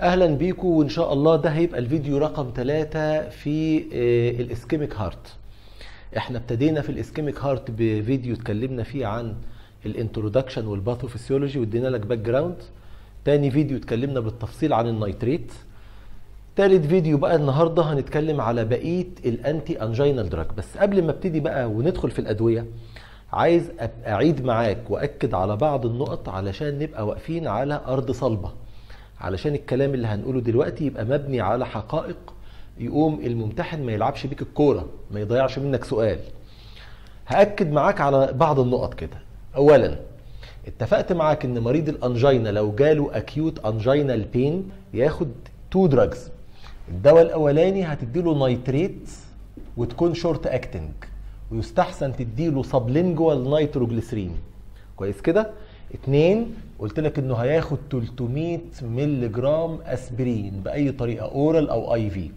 أهلا بيكم وإن شاء الله ده هيبقى الفيديو رقم ثلاثة في آه، ال ischemic heart. إحنا ابتدينا في ال ischemic heart بفيديو اتكلمنا فيه عن ال introduction وال pathophysiology وادينا لك background تاني فيديو اتكلمنا بالتفصيل عن ال nitrate. تالت فيديو بقى النهارده هنتكلم على بقية ال antianginal drug بس قبل ما ابتدي بقى وندخل في الأدوية عايز أعيد معاك وأكد على بعض النقط علشان نبقى واقفين على أرض صلبة. علشان الكلام اللي هنقوله دلوقتي يبقى مبني على حقائق يقوم الممتحن ما يلعبش بيك الكورة ما يضيعش منك سؤال. هأكد معاك على بعض النقط كده. اولا اتفقت معاك إن مريض ال angina لو جاله acute anginal pain ياخد two drugs الدواء الأولاني هتديله nitrate وتكون short acting ويستحسن تديله sublingual nitroglycerin كويس كده؟ اتنين قلت لك إنه هياخد 300 مللي جرام أسبرين بأي طريقة oral أو IV.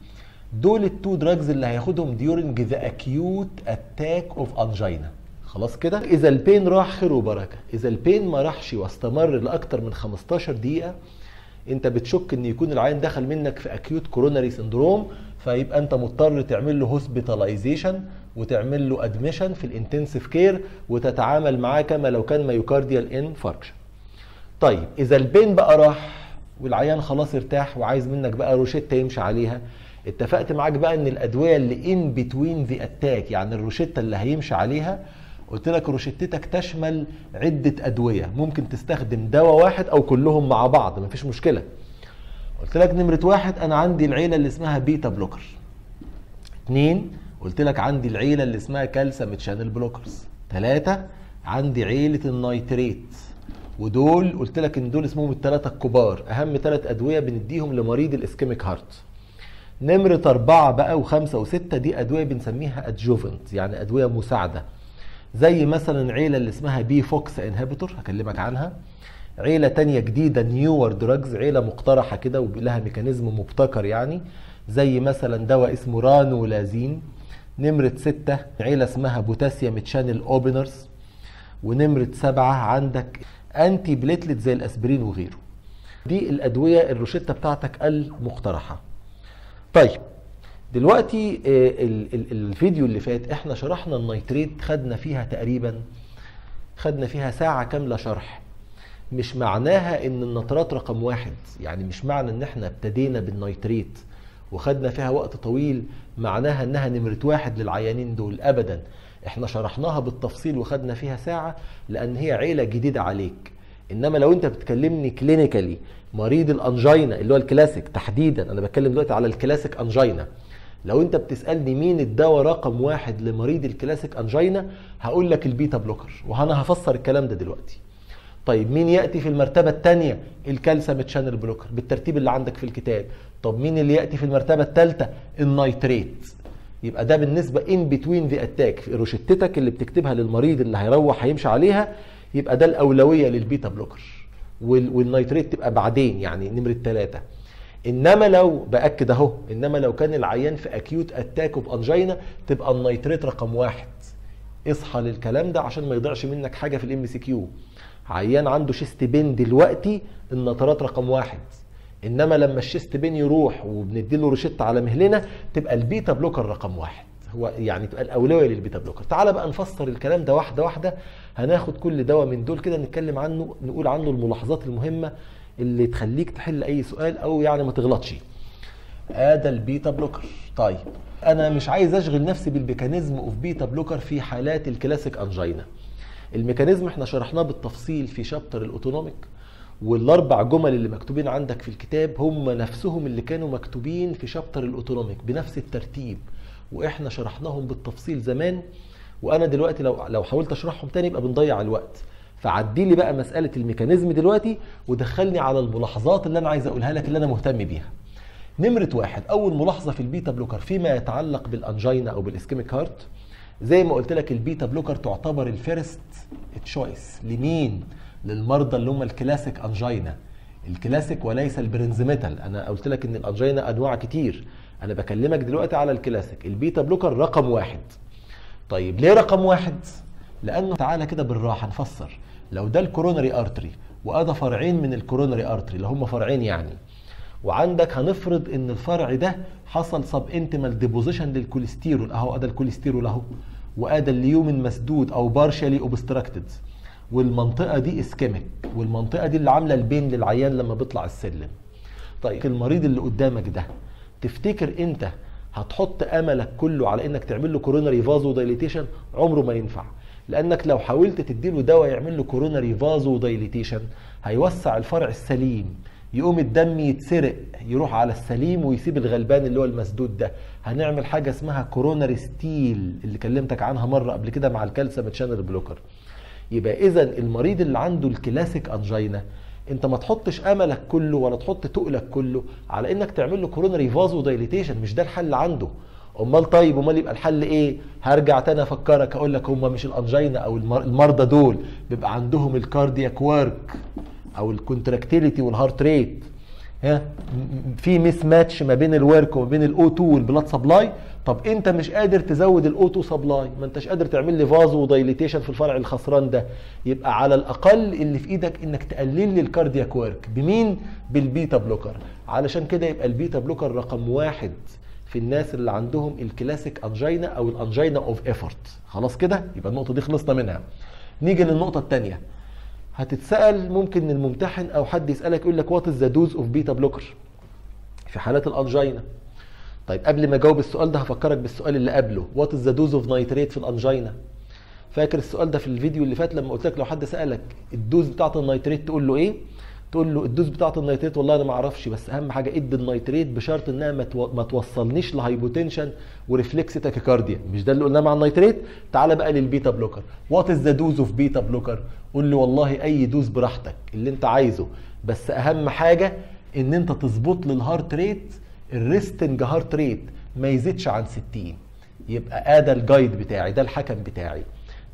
دول ال two drugs اللي هياخدهم during the acute attack of angina خلاص كده؟ إذا ال pain راح خير وبركة. إذا ال pain ما راحش واستمر لأكتر من 15 دقيقة أنت بتشك إن يكون العيان دخل منك في acute coronary syndrome فيبقى أنت مضطر تعمل له hospitalization وتعمل له admission في ال intensive care وتتعامل معاه كما لو كان myocardial infarction طيب إذا ال pain بقى راح والعيان خلاص ارتاح وعايز منك بقى روشتة يمشي عليها اتفقت معاك بقى إن الأدوية اللي in between the attack يعني الروشتة اللي هيمشي عليها قلت لك روشتتك تشمل عدة أدوية. ممكن تستخدم دواء واحد أو كلهم مع بعض مفيش مشكلة. قلت لك نمرة واحد أنا عندي العيلة اللي اسمها beta blocker اتنين قلت لك عندي العيلة اللي اسمها calcium channel blockers ثلاثة عندي عيلة ال nitrate. ودول قلت لك إن دول اسمهم الثلاثه الكبار. أهم ثلاث أدوية بنديهم لمريض ال ischemic heart. نمرة أربعة بقى وخمسة وستة دي أدوية بنسميها adjuvant يعني أدوية مساعدة. زي مثلا عيلة اللي اسمها pFOX inhibitor هكلمك عنها. عيلة تانية جديدة newer drugs عيلة مقترحة كده ولها mechanism مبتكر يعني. زي مثلا دواء اسمه ranolazine. نمرة ستة عيلة اسمها potassium channel openers ونمرة سبعة عندك antiplatelet زي الأسبرين وغيره. دي الأدوية الروشتة بتاعتك المقترحة. طيب دلوقتي آه، ال- ال- الفيديو اللي فات إحنا شرحنا ال nitrate خدنا فيها تقريبا خدنا فيها ساعة كاملة شرح. مش معناها إن ال nitrate رقم واحد يعني مش معنى إن إحنا ابتدينا بال nitrate. وخدنا فيها وقت طويل معناها إنها نمرة واحد للعيانين دول ابدا. إحنا شرحناها بالتفصيل وخدنا فيها ساعة لأن هي عيلة جديدة عليك. إنما لو أنت بتكلمني clinically مريض ال angina اللي هو الكلاسيك تحديدا أنا بتكلم دلوقتي على ال classic angina. لو أنت بتسألني مين الدواء رقم واحد لمريض ال classic angina هقول لك ال beta blocker. وأنا هفسر الكلام ده دلوقتي. طيب مين يأتي في المرتبة الثانية ال calcium channel blocker بالترتيب اللي عندك في الكتاب. طب مين اللي يأتي في المرتبة الثالثه ال nitrate يبقى ده بالنسبة in between the attack في روشتتك اللي بتكتبها للمريض اللي هيروح هيمشي عليها يبقى ده الأولوية لل beta blocker. وال- وال nitrate تبقى بعدين يعني نمرة ثلاثة إنما لو بأكد أهو إنما لو كان العيان في acute attack of angina تبقى ال nitrate رقم واحد. اصحى للكلام ده عشان ما يضيعش منك حاجة في ال MCQ عيان عنده chest pain دلوقتي ال nitrate رقم واحد. إنما لما ال chest pain يروح وبنديله روشته على مهلنا تبقى ال beta blocker رقم واحد. هو يعني تبقى الأولوية لل beta blocker. تعال بقى نفسر الكلام ده واحدة واحدة. هناخد كل دواء من دول كده نتكلم عنه نقول عنه الملاحظات المهمة اللي تخليك تحل أي سؤال أو يعني ما تغلطش. ادى ال beta blocker. طيب أنا مش عايز أشغل نفسي بال mechanism of beta blocker في حالات ال classic angina ال mechanism إحنا شرحناه بالتفصيل في chapter ال autonomic. والأربع جمل اللي مكتوبين عندك في الكتاب هم نفسهم اللي كانوا مكتوبين في chapter ال autonomic بنفس الترتيب وإحنا شرحناهم بالتفصيل زمان وأنا دلوقتي لو لو حاولت أشرحهم تاني يبقى بنضيع الوقت فعدي لي بقى مسألة ال mechanism دلوقتي ودخلني على الملاحظات اللي أنا عايز أقولها لك اللي أنا مهتم بيها نمرة واحد أول ملاحظة في ال beta blocker فيما يتعلق بال angina أو بال ischemic heart زي ما قلت لك ال beta blocker تعتبر ال first choice لمين؟ للمرضى اللي هم ال classic angina ال classic وليس ال Prinzmetal أنا قلت لك إن ال angina أنواع كتير. أنا بكلمك دلوقتي على ال classic. ال beta blocker رقم واحد. طيب ليه رقم واحد؟ لأنه تعالى كده بالراحة نفسر. لو ده ال coronary artery وأدي فرعين من ال coronary artery اللي هم فرعين يعني وعندك هنفرض إن الفرع ده حصل subintimal deposition للكوليسترول أهو أدي الكوليسترول أهو وأدي ال lumen مسدود أو partially obstructed والمنطقة دي ischemic والمنطقة دي اللي عاملة ال pain للعيان لما بيطلع السلم. طيب المريض اللي قدامك ده تفتكر انت هتحط أملك كله على إنك تعمل له coronary vasodilatation عمره ما ينفع. لأنك لو حاولت تديله دواء يعمل له coronary vasodilatation هيوسع الفرع السليم. يقوم الدم يتسرق يروح على السليم ويسيب الغلبان اللي هو المسدود ده. هنعمل حاجة اسمها coronary steal اللي كلمتك عنها مرة قبل كده مع ال calcium channel blocker يبقى إذا المريض اللي عنده ال classic angina أنت ما تحطش أملك كله ولا تحط تقلك كله على إنك تعمل له coronary vasodilatation مش ده الحل عنده. أمال طيب أمال يبقى الحل إيه؟ هرجع تاني أفكرك أقول لك هم مش ال angina أو المرضى دول بيبقى عندهم ال cardiac work أو ال contractility وال heart rate في mismatch ما بين ال work وما بين ال O2 وال blood supply طب انت مش قادر تزود ال O2 supply ما انتش قادر تعمل لي vasodilatation في الفرع الخسران ده. يبقى على الأقل اللي في إيدك إنك تقلل لي ال cardiac work بمين؟ بال beta blocker علشان كده يبقى ال beta blocker رقم واحد في الناس اللي عندهم ال classic angina أو ال angina of effort خلاص كده؟ يبقى النقطة دي خلصنا منها. نيجي للنقطة الثانية هتتسأل ممكن الممتحن أو حد يسألك يقول لك what is the dose of beta blocker في حالات ال angina طيب قبل ما أجاوب السؤال ده هفكرك بالسؤال اللي قبله. what is the dose of nitrate في ال angina فاكر السؤال ده في الفيديو اللي فات لما قلت لك لو حد سألك ال dose بتاعه ال nitrate تقول له إيه؟ تقول له ال dose بتاعه ال nitrate والله أنا ما أعرفش بس اهم حاجة ادي ال nitrate بشرط انها ما, تو... ما توصلنيش ل hypotension و reflex tachycardia مش ده اللي قلناه مع ال nitrate؟ تعالى بقى لل beta blocker. what is the dose of beta blocker قول لي والله أي dose براحتك اللي انت عايزه. بس اهم حاجة ان انت تظبط لي ال heart rate ال resting heart rate ما يزيدش عن 60 يبقى ادي ال guide بتاعي ده الحكم بتاعي.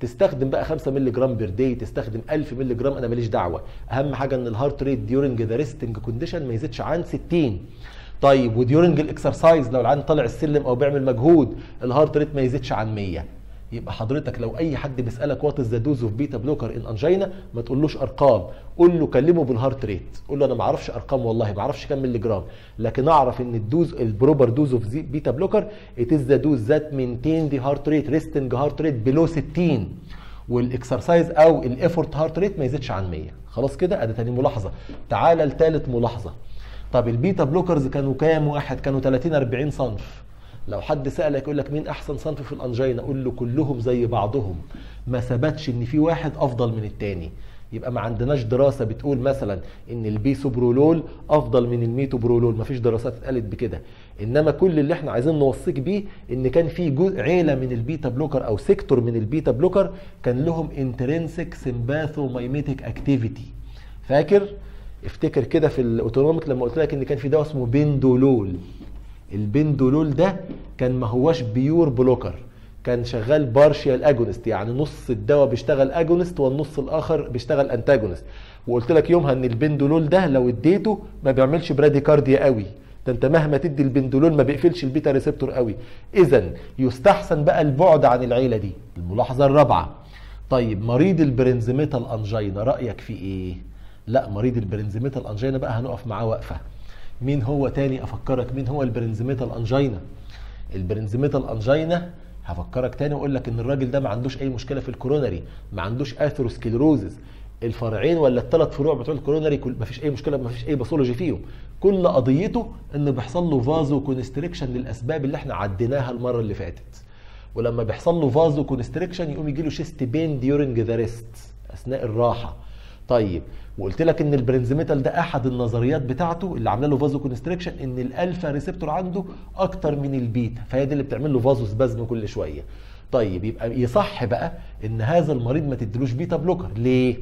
تستخدم بقى 5 مللي جرام per day تستخدم 1000 مللي جرام أنا ماليش دعوة. أهم حاجة إن ال heart rate during the resting condition ما يزيدش عن 60 طيب و during ال exercise لو العيان طالع السلم أو بيعمل مجهود ال heart rate ما يزيدش عن 100 يبقى حضرتك لو أي حد بيسألك what is the dose of beta blocker in angina ما تقولوش أرقام. قول له كلمه بال heart rate قول له أنا ما أعرفش أرقام والله ما أعرفش كام مللي جرام لكن أعرف إن ال dose ال proper dose of beta blocker it is the dose that maintain the heart rate resting heart rate below 60 وال exercise أو ال effort heart rate ما يزيدش عن 100 خلاص كده؟ أدي تاني ملاحظة. تعالى لثالث ملاحظة. طب ال beta blockers كانوا كام؟ واحد كانوا 30 40 صنف. لو حد سألك يقول لك مين أحسن صنف في ال angina قول له كلهم زي بعضهم. ما ثبتش إن في واحد أفضل من التاني. يبقى ما عندناش دراسة بتقول مثلا إن البيسوبرولول أفضل من ال metoprolol. ما فيش دراسات اتقالت بكده. إنما كل اللي إحنا عايزين نوصيك بيه إن كان في عيلة من ال beta blocker أو sector من ال beta blocker كان لهم intrinsic sympathomimetic activity فاكر؟ افتكر كده في ال autonomic لما قلت لك إن كان في دواء اسمه pindolol. ال pindolol ده كان ما هواش pure blocker كان شغال partial agonist يعني نص الدواء بيشتغل agonist والنص الآخر بيشتغل antagonist. وقلت لك يومها إن ال pindolol ده لو اديته ما بيعملش bradycardia قوي. ده أنت مهما تدي ال pindolol ما بيقفلش ال beta receptor قوي. اذا يستحسن بقى البعد عن العيلة دي. الملاحظة الرابعة. طيب مريض ال Prinzmetal angina رأيك في إيه؟ لا مريض ال Prinzmetal angina بقى هنقف معاه وقفة. مين هو تاني أفكرك؟ مين هو ال Prinzmetal angina؟ ال Prinzmetal angina هفكرك تاني وأقول لك إن الراجل ده ما عندوش أي مشكلة في ال coronary ما عندوش atherosclerosis الفرعين ولا الثلاث فروع بتوع ال coronary كل ما فيش أي مشكلة ما فيش أي pathology فيهم. كل قضيته إن بيحصل له vasoconstriction للأسباب اللي إحنا عديناها المرة اللي فاتت. ولما بيحصل له vasoconstriction يقوم يجي له chest pain during the rest أثناء الراحة. طيب وقلت لك إن ال Prinzmetal ده أحد النظريات بتاعته اللي عاملة له vasoconstriction إن ال alpha receptor عنده أكتر من البيتا فهي دي اللي بتعمل له vasospasm كل شوية. طيب يبقى يصح بقى إن هذا المريض ما تديلوش beta blocker. ليه؟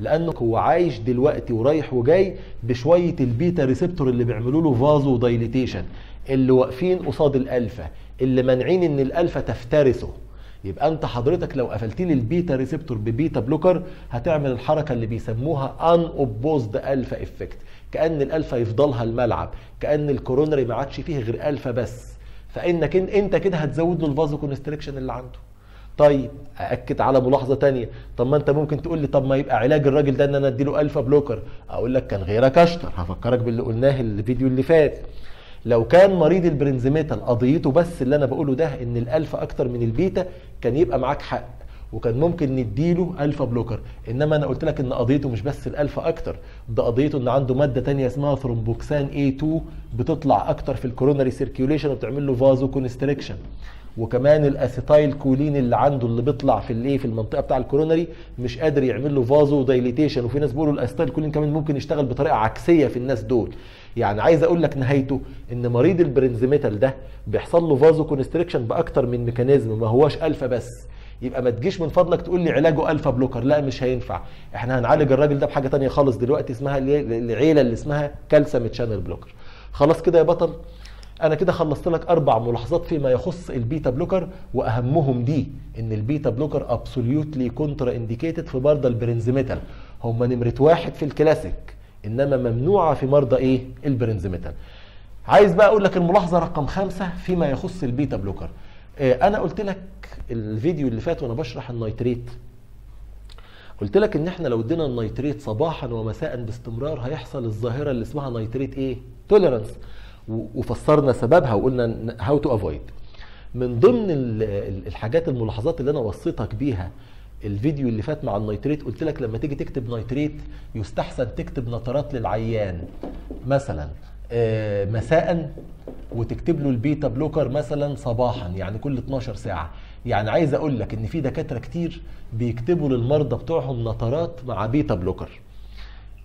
لأنه هو عايش دلوقتي ورايح وجاي بشوية ال beta receptor اللي بيعملوا له vasodilatation اللي واقفين قصاد الألفا اللي مانعين إن الألفا تفترسه. يبقى انت حضرتك لو قفلت لي ال beta receptor ب beta blocker هتعمل الحركة اللي بيسموها unopposed alpha effect كأن الألفا يفضلها الملعب كأن ال coronary ما عادش فيه غير ألفا بس. فإنك إنت كده هتزود له ال vasoconstriction اللي عنده. طيب أأكد على ملاحظة تانية. طب ما أنت ممكن تقول لي طب ما يبقى علاج الراجل ده إن أنا أديله alpha blocker؟ أقول لك كان غيرك أشطر. هفكرك باللي قلناه الفيديو اللي فات. لو كان مريض ال Prinzmetal قضيته بس اللي أنا بقوله ده إن الالفا أكتر من البيتا كان يبقى معاك حق وكان ممكن نديله alpha blocker. إنما أنا قلت لك إن قضيته مش بس الالفا أكتر ده قضيته إن عنده مادة تانية اسمها thromboxane A2 بتطلع أكتر في ال coronary circulation وبتعمل له vasoconstriction وكمان ال acetylcholine اللي عنده اللي بيطلع في الإيه في المنطقة بتاع ال coronary مش قادر يعمل له vasodilatation وفي ناس بيقولوا ال acetylcholine كمان ممكن يشتغل بطريقة عكسية في الناس دول. يعني عايز أقول لك نهايته إن مريض ال Prinzmetal ده بيحصل له vasoconstriction بأكتر من mechanism ما هوش ألفا بس. يبقى ما تجيش من فضلك تقول لي علاجه alpha blocker لا مش هينفع. إحنا هنعالج الراجل ده بحاجة تانية خالص دلوقتي اسمها العيلة اللي اسمها calcium channel blocker خلاص كده يا بطل أنا كده خلصت لك أربع ملاحظات فيما يخص ال beta blocker وأهمهم دي إن ال beta blocker absolutely contraindicated في مرضى ال Prinzmetal هم نمرة واحد في الكلاسيك. إنما ممنوعة في مرضى إيه؟ ال Prinzmetal. عايز بقى أقول لك الملاحظة رقم خمسة فيما يخص ال beta blocker. أنا قلت لك الفيديو اللي فات وأنا بشرح ال nitrate. قلت لك إن إحنا لو ادينا ال nitrate صباحا ومساء باستمرار هيحصل الظاهرة اللي اسمها nitrate إيه؟ tolerance وفسرنا سببها وقلنا how to avoid من ضمن الحاجات الملاحظات اللي أنا وصيتك بيها الفيديو اللي فات مع ال nitrate قلت لك لما تيجي تكتب nitrate يستحسن تكتب نترات للعيان. مثلا مساء وتكتب له ال beta blocker مثلا صباحا يعني كل 12 ساعة. يعني عايز أقول لك إن في دكاترة كتير بيكتبوا للمرضى بتوعهم نترات مع beta blocker.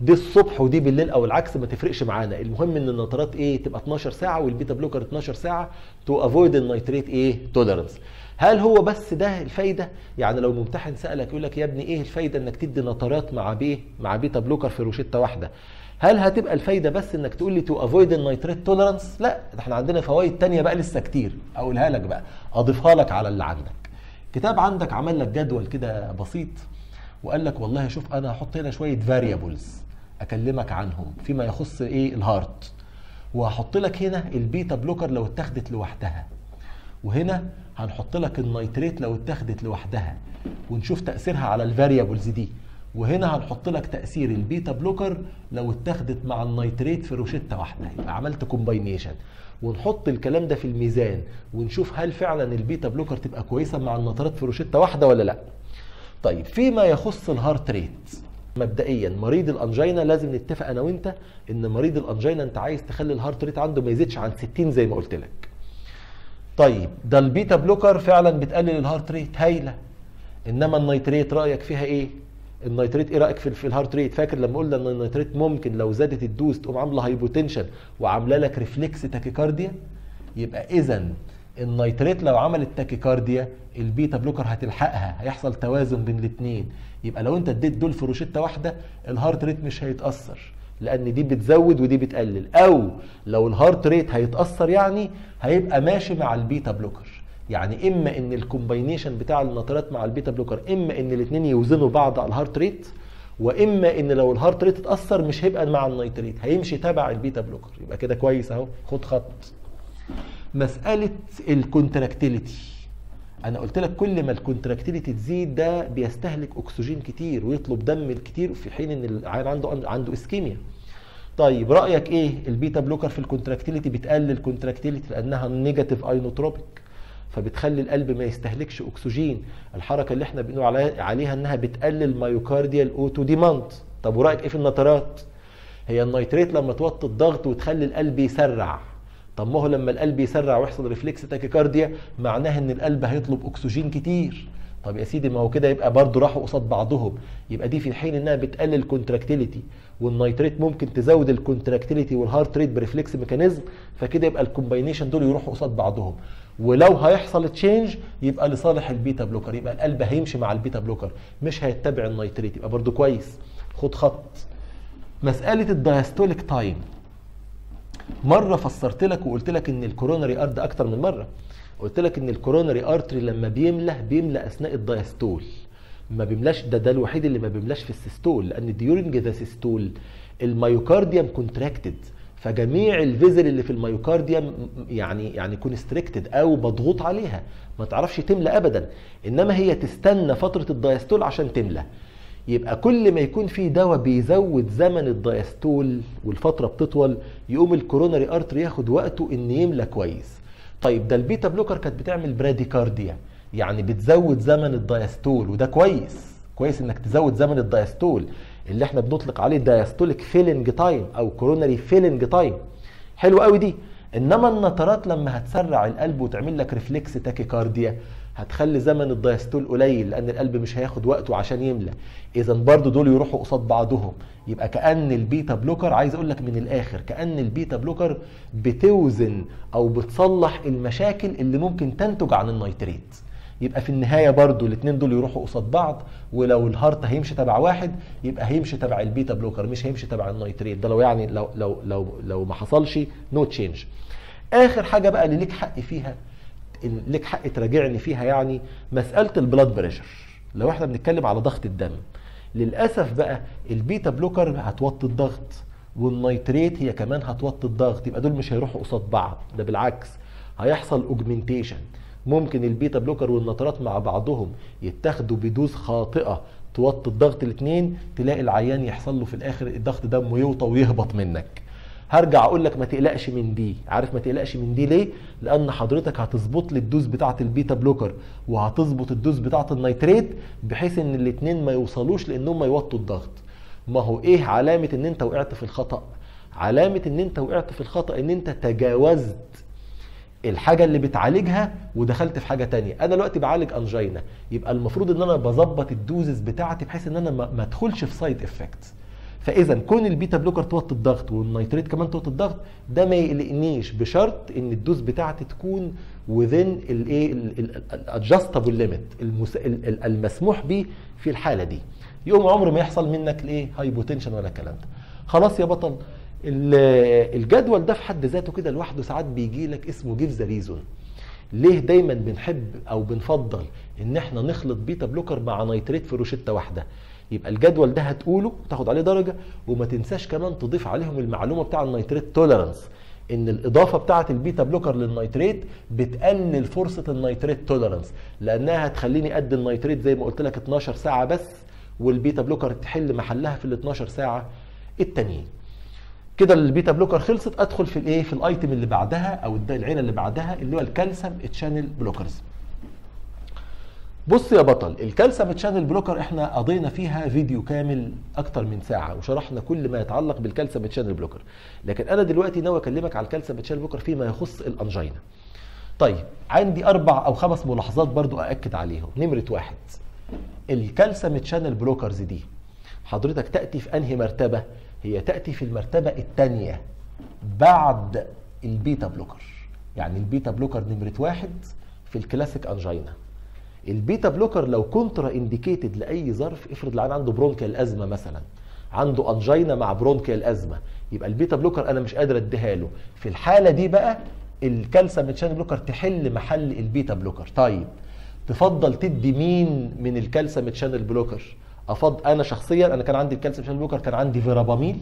دي الصبح ودي بالليل أو العكس ما تفرقش معانا. المهم إن النترات إيه؟ تبقى 12 ساعة وال beta blocker 12 ساعة to avoid ال nitrate إيه؟ tolerance هل هو بس ده الفايدة؟ يعني لو ممتحن سألك يقول لك يا ابني إيه الفايدة إنك تدي نترات مع بيه مع beta blocker في روشتة واحدة؟ هل هتبقى الفايدة بس إنك تقول لي to avoid ال nitrate tolerance لا ده إحنا عندنا فوائد تانية بقى لسه كتير أقولها لك بقى أضيفها لك على اللي عندك. كتاب عندك عمل لك جدول كده بسيط وقال لك والله شوف أنا هحط هنا شوية variables أكلمك عنهم فيما يخص إيه ال heart وهحط لك هنا ال beta blocker لو اتاخدت لوحدها. وهنا هنحط لك ال nitrate لو اتاخدت لوحدها ونشوف تأثيرها على ال variables دي. وهنا هنحط لك تأثير ال beta blocker لو اتاخدت مع ال nitrate في روشتة واحدة. يبقى عملت combination ونحط الكلام ده في الميزان ونشوف هل فعلا ال beta blocker تبقى كويسة مع النترات في روشتة واحدة ولا لأ. طيب فيما يخص ال heart rate مبدئيا مريض ال angina لازم نتفق أنا وأنت إن مريض ال angina أنت عايز تخلي ال heart rate عنده ما يزيدش عن 60 زي ما قلت لك. طيب ده ال beta blocker فعلا بتقلل ال heart rate هايلة. إنما ال nitrate رأيك فيها إيه؟ ال nitrate إيه رأيك في, ال heart rate؟ فاكر لما قلنا إن ال nitrate ممكن لو زادت ال dose تقوم عاملة hypotension وعاملة لك reflex tachycardia؟ يبقى اذا ال nitrate لو عملت tachycardia ال beta blocker هتلحقها هيحصل توازن بين الاثنين يبقى لو أنت اديت دول في روشتة واحدة ال heart rate مش هيتأثر. لأن دي بتزود ودي بتقلل. أو لو ال heart rate هيتأثر يعني هيبقى ماشي مع ال beta blocker. يعني إما إن ال combination بتاع النترات مع ال beta blocker إما إن الاثنين يوزنوا بعض على ال heart rate وإما إن لو ال heart rate اتأثر مش هيبقى مع ال nitrate هيمشي تبع ال beta blocker. يبقى كده كويس أهو. خد خط. مسألة ال contractility أنا قلت لك كل ما ال contractility تزيد ده بيستهلك أكسجين كتير ويطلب دم كتير في حين إن العيان عنده عنده ischemia طيب رأيك إيه؟ ال beta blocker في ال contractility بتقلل ال contractility لأنها negative inotropic فبتخلي القلب ما يستهلكش أكسجين. الحركة اللي إحنا بنقول عليها إنها بتقلل myocardial O2 demand طب ورأيك إيه في النترات هي ال nitrate لما توطي الضغط وتخلي القلب يسرع. طب ما هو لما القلب يسرع ويحصل reflex tachycardia معناها إن القلب هيطلب أكسجين كتير. طب يا سيدي ما هو كده يبقى برضه راحوا قصاد بعضهم. يبقى دي في الحين إنها بتقلل الكونتراكتيليتي والنيتريت ممكن تزود الكونتراكتيليتي والهارت ريت بريفلكس ميكانيزم فكده يبقى ال combination دول يروحوا قصاد بعضهم. ولو هيحصل change يبقى لصالح ال beta blocker يبقى القلب هيمشي مع ال beta blocker مش هيتبع ال nitrate يبقى برضه كويس. خد خط. مسألة ال diastolic time مرة فسرت لك وقلت لك إن ال coronary art أكتر من مرة. قلت لك إن ال coronary artery لما بيملى بيملى أثناء ال diastole ما بيملاش ده ده الوحيد اللي ما بيملاش في ال systole لأن during the systole ال myocardium contracted فجميع ال vessel اللي في ال myocardium يعني يعني constricted أو مضغوط عليها ما تعرفش تملى ابدا. إنما هي تستنى فترة ال diastole عشان تملى يبقى كل ما يكون في دواء بيزود زمن ال diastole والفترة بتطول يقوم ال coronary artery ياخد وقته إن يملى كويس. طيب ده ال beta blocker كانت بتعمل bradycardia يعني بتزود زمن ال diastole وده كويس كويس إنك تزود زمن ال diastole اللي إحنا بنطلق عليه diastolic filling time أو coronary filling time حلو قوي دي. إنما النترات لما هتسرع القلب وتعمل لك reflex tachycardia هتخلي زمن ال diastole قليل لأن القلب مش هياخد وقته عشان يملى. اذا برضو دول يروحوا قصاد بعضهم. يبقى كأن ال beta blocker عايز أقول لك من الآخر كأن ال beta blocker بتوزن أو بتصلح المشاكل اللي ممكن تنتج عن ال nitrate. يبقى في النهاية برضو الاثنين دول يروحوا قصاد بعض ولو ال heart هيمشي تبع واحد يبقى هيمشي تبع ال beta blocker مش هيمشي تبع ال nitrate. ده لو يعني لو لو لو لو ما حصلش no no change آخر حاجة بقى اللي ليك حق فيها ليك حق تراجعني فيها يعني مسألة ال blood pressure لو إحنا بنتكلم على ضغط الدم للأسف بقى ال beta blocker هتوطي الضغط وال nitrate هي كمان هتوطي الضغط يبقى دول مش هيروحوا قصاد بعض ده بالعكس هيحصل augmentation ممكن ال beta blocker والنترات مع بعضهم يتاخدوا ب dose خاطئة توطي الضغط الاثنين تلاقي العيان يحصل له في الآخر الضغط دمه يوطى ويهبط منك. هرجع أقول لك ما تقلقش من دي. عارف ما تقلقش من دي ليه؟ لأن حضرتك هتظبط لي ال dose بتاعة ال beta blocker وهتظبط ال dose بتاعة ال nitrate بحيث إن الاثنين ما يوصلوش لإنهم يوطوا الضغط. ما هو إيه علامة إن أنت وقعت في الخطأ؟ علامة إن أنت وقعت في الخطأ إن أنت تجاوزت الحاجة اللي بتعالجها ودخلت في حاجة تانية. أنا دلوقتي بعالج angina يبقى المفروض إن أنا بظبط ال doses بتاعتي بحيث إن أنا ما أدخلش في side effects فإذا كون ال beta blocker توطي الضغط وال nitrate كمان توطي الضغط ده ما يقلقنيش بشرط إن ال dose بتاعتي تكون within الايه ال adjustable limit المسموح به في الحالة دي. يقوم عمر ما يحصل منك الإيه hypotension ولا الكلام ده. خلاص يا بطل الجدول ده في حد ذاته كده لوحده ساعات بيجي لك اسمه give the reason ليه دايما بنحب أو بنفضل إن إحنا نخلط beta blocker مع nitrate في روشتة واحدة؟ يبقى الجدول ده هتقوله تاخد عليه درجة وما تنساش كمان تضيف عليهم المعلومة بتاع ال nitrate tolerance إن الإضافة بتاعة ال beta blocker لل nitrate بتقلل فرصة ال nitrate tolerance لأنها هتخليني ادي ال nitrate زي ما قلت لك 12 ساعة بس وال beta blocker تحل محلها في ال 12 ساعة التانيين. كده ال beta blocker خلصت أدخل في الإيه؟ في ال item اللي بعدها أو العيله اللي بعدها اللي هو ال calcium channel blockers. بص يا بطل ال calcium channel blocker إحنا قضينا فيها فيديو كامل أكتر من ساعة وشرحنا كل ما يتعلق بال calcium channel blocker لكن أنا دلوقتي ناوي أكلمك على ال calcium channel blocker فيما يخص ال angina. طيب عندي أربع أو خمس ملاحظات برضو أأكد عليهم. نمرة واحد ال calcium channel blockers دي حضرتك تأتي في أنهي مرتبة؟ هي تأتي في المرتبة الثانية بعد ال beta blocker. يعني ال beta blocker نمرة واحد في ال classic angina. ال beta blocker لو contraindicated لأي ظرف افرض العيان عنده bronchial asthma مثلا عنده angina مع bronchial asthma يبقى ال beta blocker أنا مش قادر أديها له. في الحالة دي بقى ال calcium channel blocker تحل محل ال beta blocker. طيب تفضل تدي مين من ال calcium channel blocker افضل أنا شخصيا أنا كان عندي ال calcium channel blocker كان عندي verapamil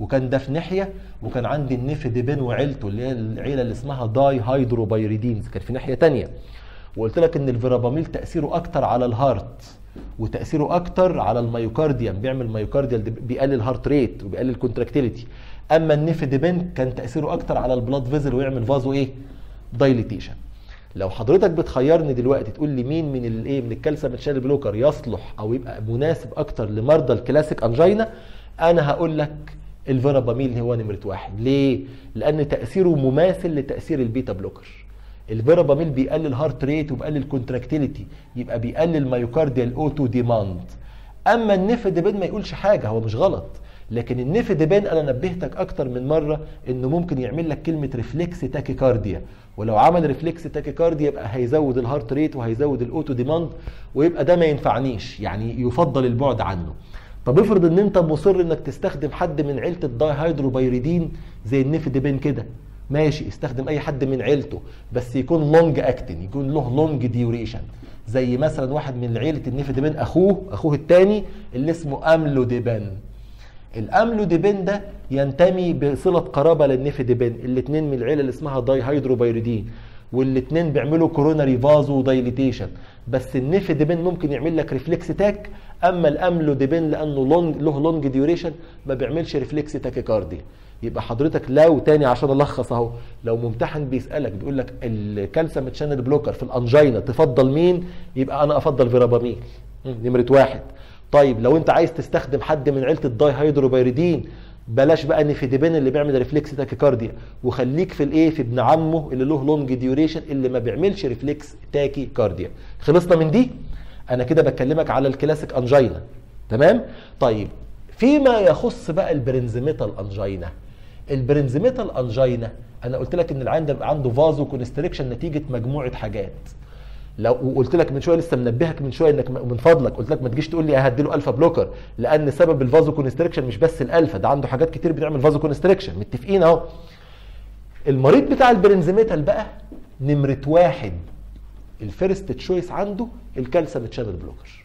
وكان ده في ناحية وكان عندي ال nifedipine وعيلته اللي هي العيلة اللي اسمها dihydropyridines كان في ناحية ثانية وقلت لك إن ال verapamil تأثيره أكتر على ال heart وتأثيره أكتر على ال myocardium بيعمل myocardial بيقلل heart rate وبيقلل contractility أما ال nifedipine كان تأثيره أكتر على ال blood vessel ويعمل vaso إيه؟ dilatation لو حضرتك بتخيرني دلوقتي تقول لي مين من الايه من ال calcium channel blocker يصلح أو يبقى مناسب أكتر لمرضى ال classic angina أنا هقول لك ال verapamil هو نمرة واحد. ليه؟ لأن تأثيره مماثل لتأثير ال beta blocker ال verapamil بيقلل heart rate وبيقلل contractility يبقى بيقلل myocardial O2 demand أما ال nifedipine ما يقولش حاجة هو مش غلط. لكن ال nifedipine أنا نبهتك أكتر من مرة إنه ممكن يعمل لك كلمة reflex tachycardia ولو عمل reflex tachycardia يبقى هيزود ال heart rate وهيزود ال O2 demand ويبقى ده ما ينفعنيش يعني يفضل البعد عنه. طب افرض إن أنت مصر إنك تستخدم حد من عيلة ال dihydropyridine زي ال nifedipine كده. ماشي استخدم أي حد من عيلته بس يكون long acting يكون له long duration زي مثلا واحد من عيلة ال nifedipine أخوه أخوه الثاني اللي اسمه amlodipine ال amlodipine ده ينتمي بصلة قرابة لل nifedipine الاثنين من العيلة اللي اسمها dihydropyridine والاثنين بيعملوا coronary vasodilatation بس ال nifedipine ممكن يعمل لك reflex tach أما ال amlodipine لأنه long له long duration ما بيعملش reflex tachycardia يبقى حضرتك لو تاني عشان ألخص أهو لو ممتحن بيسألك بيقول لك ال calcium channel blocker في ال angina تفضل مين؟ يبقى أنا أفضل verapamil. نمرة واحد. طيب لو أنت عايز تستخدم حد من عيلة dihydropyridine بلاش بقى nifedipine اللي بيعمل reflex tachycardia. وخليك في الإيه؟ في ابن عمه اللي له long duration اللي ما بيعملش reflex tachycardia خلصنا من دي؟ أنا كده بكلمك على ال classic angina. تمام؟ طيب فيما يخص بقى ال Prinzmetal angina ال Prinzmetal angina أنا قلت لك إن العيان ده بيبقى عنده vasoconstriction نتيجة مجموعة حاجات. لو وقلت لك من شوية لسه منبهك من شوية إنك من فضلك قلت لك ما تجيش تقول لي هدي له alpha blocker لأن سبب ال vasoconstriction مش بس الألفا ده عنده حاجات كتير بتعمل vasoconstriction. متفقين أهو؟ المريض بتاع ال Prinzmetal بقى نمرة واحد ال first choice عنده ال calcium channel blocker.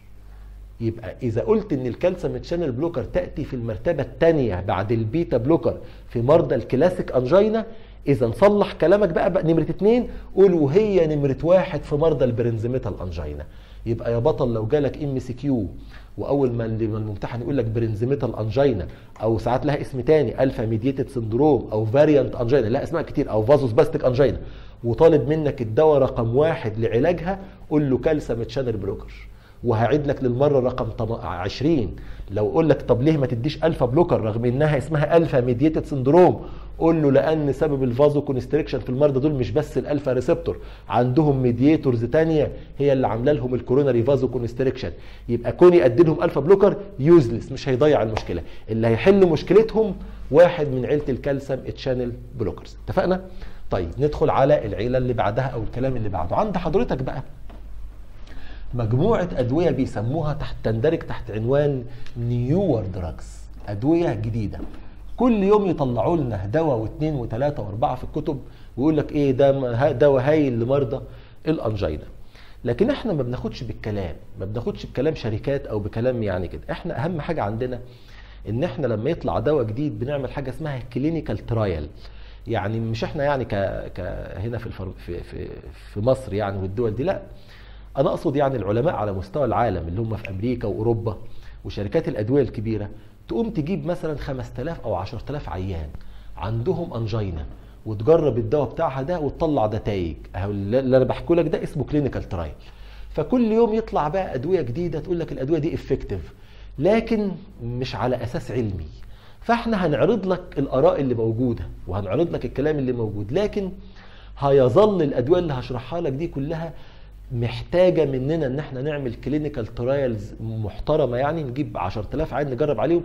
يبقى إذا قلت إن ال calcium channel blocker تأتي في المرتبة الثانية بعد ال beta blocker في مرضى ال classic angina إذا صلح كلامك بقى, بقى نمرة اتنين قول وهي نمرة واحد في مرضى ال Prinzmetal angina يبقى يا بطل لو جالك MCQ وأول ما الممتحن يقول لك Prinzmetal angina أو ساعات لها اسم تاني alpha mediated syndrome أو variant angina لها أسماء كتير أو vasospastic angina وطالب منك الدواء رقم واحد لعلاجها قول له calcium channel blocker وهعيد لك للمرة رقم 20 لو أقول لك طب ليه ما تديش alpha blocker رغم إنها اسمها alpha mediated syndrome؟ قول له لأن سبب ال vasoconstriction في المرضى دول مش بس ال alpha receptor عندهم mediators تانية هي اللي عاملة لهم ال coronary vasoconstriction يبقى كوني أدي لهم alpha blocker useless مش هيضيع المشكلة. اللي هيحل مشكلتهم واحد من عيلة ال calcium channel blockers اتفقنا؟ طيب ندخل على العيلة اللي بعدها أو الكلام اللي بعده. عند حضرتك بقى. مجموعة أدوية بيسموها تحت تندرج تحت عنوان newer drugs أدوية جديدة. كل يوم يطلعوا لنا دواء واثنين وثلاثة وأربعة في الكتب ويقول لك إيه ده دواء هايل لمرضى ال angina. لكن إحنا ما بناخدش بالكلام ما بناخدش بكلام شركات أو بكلام يعني كده. إحنا أهم حاجة عندنا إن إحنا لما يطلع دواء جديد بنعمل حاجة اسمها clinical trial يعني مش إحنا يعني ك... ك هنا في, الفر... في في في مصر يعني والدول دي لأ. أنا أقصد يعني العلماء على مستوى العالم اللي هم في أمريكا وأوروبا وشركات الأدوية الكبيرة تقوم تجيب مثلا 5000 أو 10000 عيان عندهم angina وتجرب الدواء بتاعها ده وتطلع نتائج. اللي أنا بحكي لك ده اسمه clinical trial فكل يوم يطلع بقى أدوية جديدة تقول لك الأدوية دي effective لكن مش على أساس علمي. فإحنا هنعرض لك الآراء اللي موجودة وهنعرض لك الكلام اللي موجود لكن هيظل الأدوية اللي هشرحها لك دي كلها محتاجة مننا إن إحنا نعمل clinical trials محترمة يعني نجيب 10000 عيان نجرب عليهم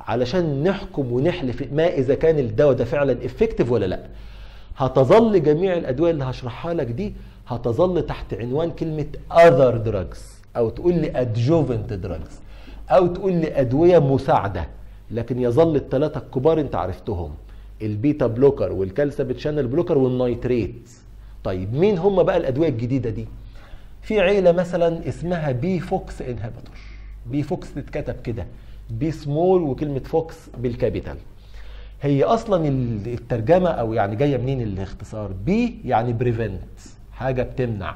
علشان نحكم ونحلف ما إذا كان الدواء ده فعلا effective ولا لأ. هتظل جميع الأدوية اللي هشرحها لك دي هتظل تحت عنوان كلمة other drugs أو تقول لي adjuvant drugs أو تقول لي أدوية مساعدة. لكن يظل الثلاثه الكبار أنت عرفتهم ال beta blocker وال calcium channel blocker وال nitrate طيب مين هم بقى الأدوية الجديدة دي؟ في عيلة مثلا اسمها pFOX inhibitor pFOX تتكتب كده. p small وكلمة FOX بال capital. هي أصلا الترجمة أو يعني جاية منين الاختصار؟ p يعني prevent حاجة بتمنع.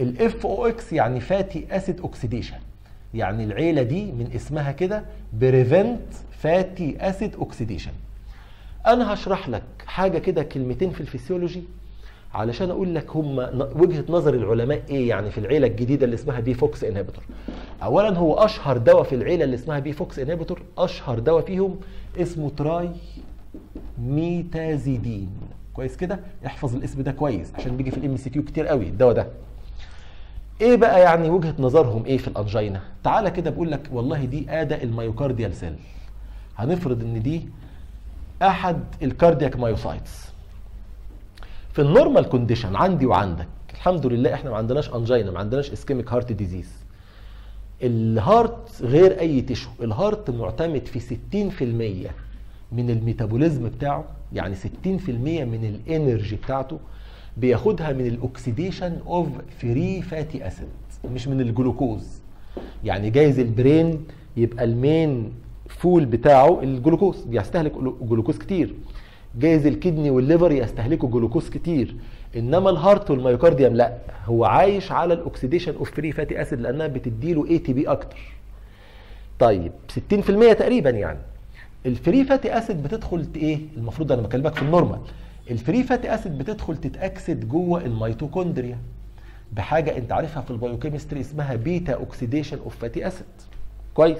ال FOX يعني fatty acid oxidation يعني العيلة دي من اسمها كده prevent fatty acid oxidation أنا هشرح لك حاجة كده كلمتين في الفسيولوجي. علشان أقول لك هم وجهة نظر العلماء إيه يعني في العيلة الجديدة اللي اسمها pFOX inhibitor اولا هو أشهر دواء في العيلة اللي اسمها pFOX inhibitor أشهر دواء فيهم اسمه trimetazidine كويس كده؟ احفظ الاسم ده كويس عشان بيجي في ال MCQ كتير قوي الدواء ده. إيه بقى يعني وجهة نظرهم إيه في ال angina؟ تعالى كده بقول لك والله دي ادى ال myocardial cell. هنفرض إن دي أحد ال cardiac myocytes. في ال normal condition عندي وعندك. الحمد لله إحنا ما عندناش انجينا ما عندناش ischemic heart disease ال heart غير أي tissue ال heart معتمد في 60% من ال metabolism بتاعه يعني 60% من ال energy بتاعته بياخدها من ال oxidation of free fatty acid مش من الجلوكوز. يعني جايز ال brain يبقى ال main fuel بتاعه الجلوكوز بيستهلك جلوكوز كتير. جايز ال kidney وال liver يستهلكوا جلوكوز كتير إنما ال heart وال myocardium لا. هو عايش على ال oxidation of free fatty acid لأنها بتديله ATP أكتر. طيب 60% تقريبا يعني. ال free fatty acid بتدخل إيه؟ المفروض أنا بكلمك في ال normal ال free fatty acid بتدخل تتأكسد جوه الميتوكوندريا بحاجة أنت عارفها في ال biochemistry اسمها beta oxidation of fatty acid كويس.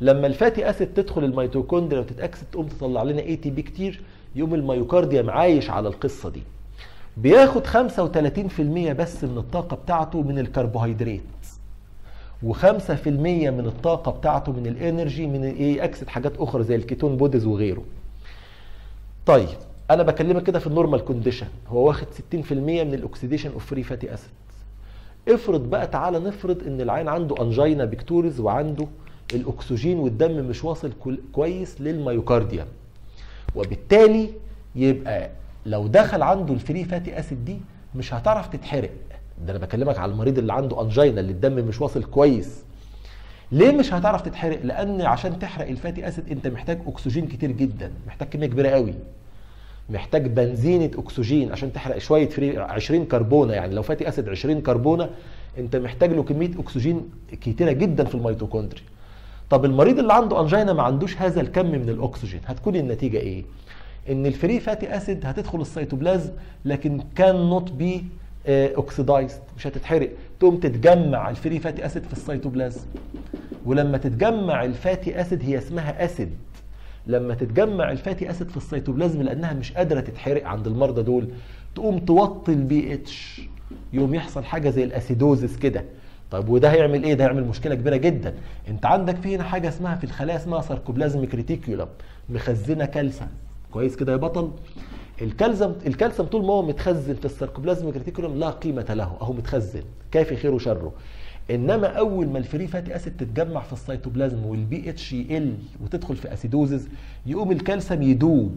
لما ال fatty acid تدخل الميتوكوندريا وتتأكسد تقوم تطلع لنا ATP كتير يقوم ال myocardium عايش على القصة دي. بياخد 35% بس من الطاقة بتاعته من الكربوهيدرات. و5% من الطاقة بتاعته من ال energy من إيه اكسد حاجات أخرى زي ال ketone bodies وغيره. طيب أنا بكلمك كده في ال normal condition. هو واخد 60% من ال oxidation of free fatty acid افرض بقى تعالى نفرض إن العيان عنده angina pectoris وعنده الأكسجين والدم مش واصل كويس لل myocardium. وبالتالي يبقى لو دخل عنده ال free fatty acid دي مش هتعرف تتحرق. ده أنا بكلمك على المريض اللي عنده angina اللي الدم مش واصل كويس. ليه مش هتعرف تتحرق؟ لأن عشان تحرق ال fatty acid أنت محتاج أكسجين كتير جدا محتاج كمية كبيرة قوي. محتاج بنزينة أكسجين عشان تحرق شوية free 20 كربونة يعني لو fatty acid 20 كربونة أنت محتاج له كمية أكسجين كتيرة جدا في الميتوكوندري. طب المريض اللي عنده angina ما عندوش هذا الكم من الاكسجين هتكون النتيجة إيه؟ ان ال free fatty acid هتدخل السيتوبلازم لكن كان نوت بي اوكسيدايزد مش هتتحرق. تقوم تتجمع ال free fatty acid في السيتوبلازم. ولما تتجمع ال fatty acid هي اسمها acid. لما تتجمع ال fatty acid في السيتوبلازم لأنها مش قادرة تتحرق عند المرضى دول تقوم توطي البي اتش يقوم يحصل حاجة زي ال acidosis كده. طيب وده هيعمل إيه؟ ده هيعمل مشكلة كبيرة جدا. أنت عندك في هنا حاجة اسمها في الخلايا اسمها sarcoplasmic reticulum مخزنة كالسيوم كويس كده يا بطل؟ الكالسيوم الكالسيوم طول ما هو متخزن في ال sarcoplasmic reticulum لا قيمة له أهو متخزن. كافي خيره وشره إنما أول ما ال free fatty acid تتجمع في السيتوبلازم والبي اتش يقل وتدخل في acidosis يقوم الكالسيوم يدوب.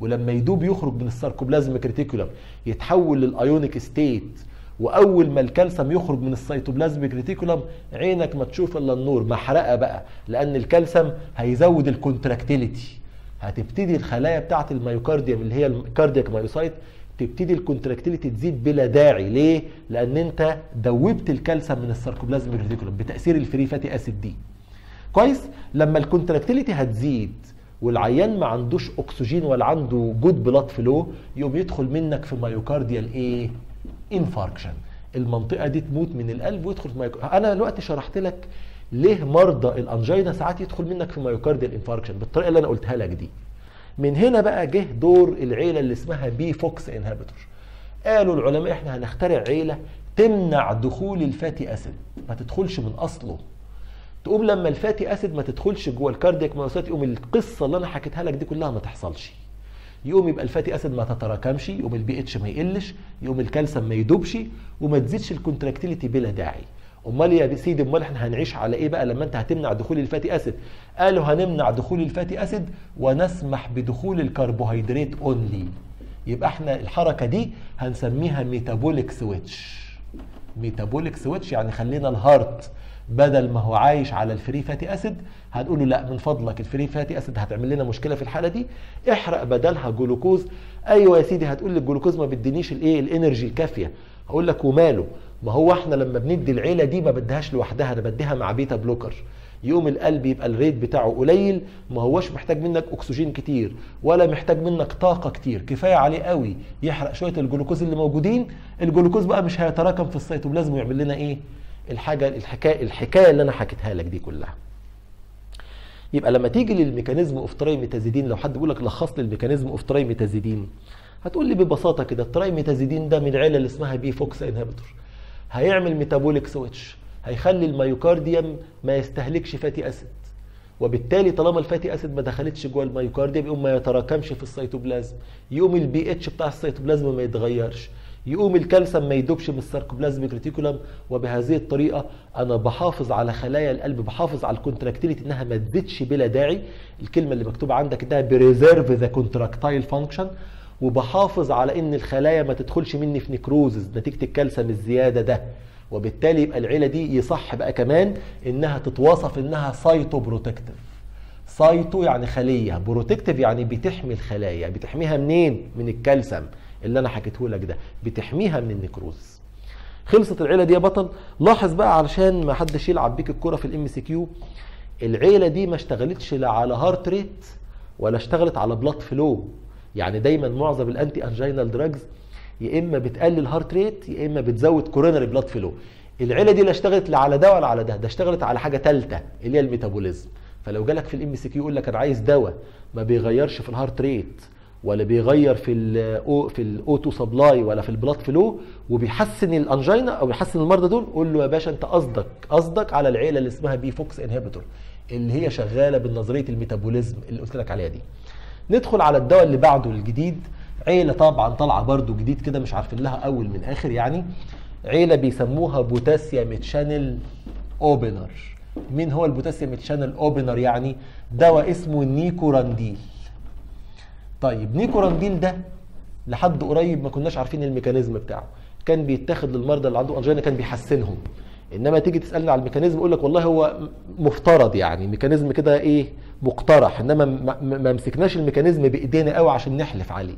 ولما يدوب يخرج من ال sarcoplasmic reticulum يتحول لل ionic state وأول ما الكالسيوم يخرج من ال cytoplasmic reticulum عينك ما تشوف إلا النور. محرقه بقى لأن الكالسيوم هيزود ال contractility هتبتدي الخلايا بتاعة ال myocardium اللي هي ال cardiac myocyte تبتدي ال contractility تزيد بلا داعي. ليه؟ لأن أنت دوبت الكالسيوم من ال sarcoplasmic reticulum بتأثير ال free fatty acid دي. كويس؟ لما ال contractility هتزيد والعيان ما عندوش أكسجين ولا عنده good blood flow يقوم يدخل منك في myocardial إيه؟ infarction المنطقة دي تموت من القلب ويدخل في myocardial أنا دلوقتي شرحت لك ليه مرضى ال angina ساعات يدخل منك في myocardial infarction بالطريقة اللي أنا قلتها لك دي. من هنا بقى جه دور العيلة اللي اسمها pFOX inhibitor قالوا العلماء إحنا هنخترع عيلة تمنع دخول ال fatty acid. ما تدخلش من أصله. تقوم لما ال fatty acid ما تدخلش جوه ال cardiac myocyte يقوم القصة اللي أنا حكيتها لك دي كلها ما تحصلش. يقوم يبقى ال fatty acid ما تتراكمش يقوم البي اتش ما يقلش يقوم الكالسيوم ما يدوبش وما تزيدش ال contractility بلا داعي. أمال يا سيدي أمال إحنا هنعيش على إيه بقى لما أنت هتمنع دخول ال fatty acid؟ قالوا هنمنع دخول ال fatty acid ونسمح بدخول الكربوهيدرات only يبقى إحنا الحركة دي هنسميها metabolic switch metabolic switch يعني خلينا ال heart بدل ما هو عايش على ال free fatty acid هنقول له لا من فضلك ال free fatty acid هتعمل لنا مشكلة في الحالة دي. احرق بدلها جلوكوز. أيوه يا سيدي هتقول لي الجلوكوز ما بيدينيش الإيه؟ ال energy الكافيه هقول لك وماله. ما هو إحنا لما بندي العيلة دي ما بديهاش لوحدها أنا بديها مع beta blocker. يقوم القلب يبقى ال rate بتاعه قليل ما هوش محتاج منك أكسجين كتير ولا محتاج منك طاقة كتير. كفاية عليه قوي يحرق شوية الجلوكوز اللي موجودين. الجلوكوز بقى مش هيتراكم في السيتوبلازم ويعمل لنا إيه؟ الحاجة الحكاية الحكاية اللي أنا حكيتها لك دي كلها. يبقى لما تيجي لل mechanism of trimetazidine لو حد بيقول لك لخص لي ال mechanism of trimetazidine هتقول لي ببساطة كده ال trimetazidine ده من العيله اللي اسمها pFOX inhibitor. هيعمل metabolic switch هيخلي ال myocardium ما يستهلكش fatty acid. وبالتالي طالما ال fatty acid ما دخلتش جوه ال myocardium يقوم ما يتراكمش في السيتوبلازم. يقوم البي اتش بتاع السيتوبلازم ما يتغيرش. يقوم الكالسيوم ما يدوبش من ال sarcoplasmic reticulum وبهذه الطريقة أنا بحافظ على خلايا القلب بحافظ على ال contractility إنها ما تزيدش بلا داعي. الكلمة اللي مكتوبة عندك إنها preserve the contractile function وبحافظ على إن الخلايا ما تدخلش مني في necrosis نتيجة الكالسيوم الزياده ده. وبالتالي يبقى العيلة دي يصح بقى كمان إنها تتوصف إنها cytoprotective cyto يعني خلية protective يعني بتحمي الخلايا. بتحميها منين؟ من الكالسيوم. اللي أنا حكيته لك ده بتحميها من ال necrosis. خلصت العيلة دي يا بطل؟ لاحظ بقى علشان ما حدش يلعب بيك الكوره في ال MCQ العيلة دي ما اشتغلتش لا على heart rate ولا اشتغلت على blood flow يعني دايما معظم ال antianginal drugs يا إما بتقلل heart rate يا إما بتزود coronary blood flow العيلة دي لا اشتغلت لا على ده ولا على ده ده اشتغلت على حاجة ثالثه اللي هي ال metabolism. فلو جالك في ال MCQ يقول لك أنا عايز دواء ما بيغيرش في ال heart rate ولا بيغير في ال في ال O2 supply ولا في ال blood flow وبيحسن ال angina أو بيحسن المرضى دول قول له يا باشا أنت قصدك قصدك على العيلة اللي اسمها pFOX inhibitor اللي هي شغالة بالنظريه ال metabolism اللي قلت لك عليها دي. ندخل على الدواء اللي بعده الجديد. عيلة طبعا طالعة برده جديد كده مش عارفين لها أول من آخر يعني. عيلة بيسموها potassium channel opener مين هو ال potassium channel opener يعني؟ دواء اسمه nicorandil. طيب nicorandil ده لحد قريب ما كناش عارفين ال mechanism بتاعه. كان بيتاخد للمرضى اللي عندهم angina كان بيحسنهم. إنما تيجي تسألني على ال mechanism أقول لك والله هو مفترض يعني mechanism كده إيه مقترح. إنما ما مسكناش ال mechanism بإيدينا قوي عشان نحلف عليه.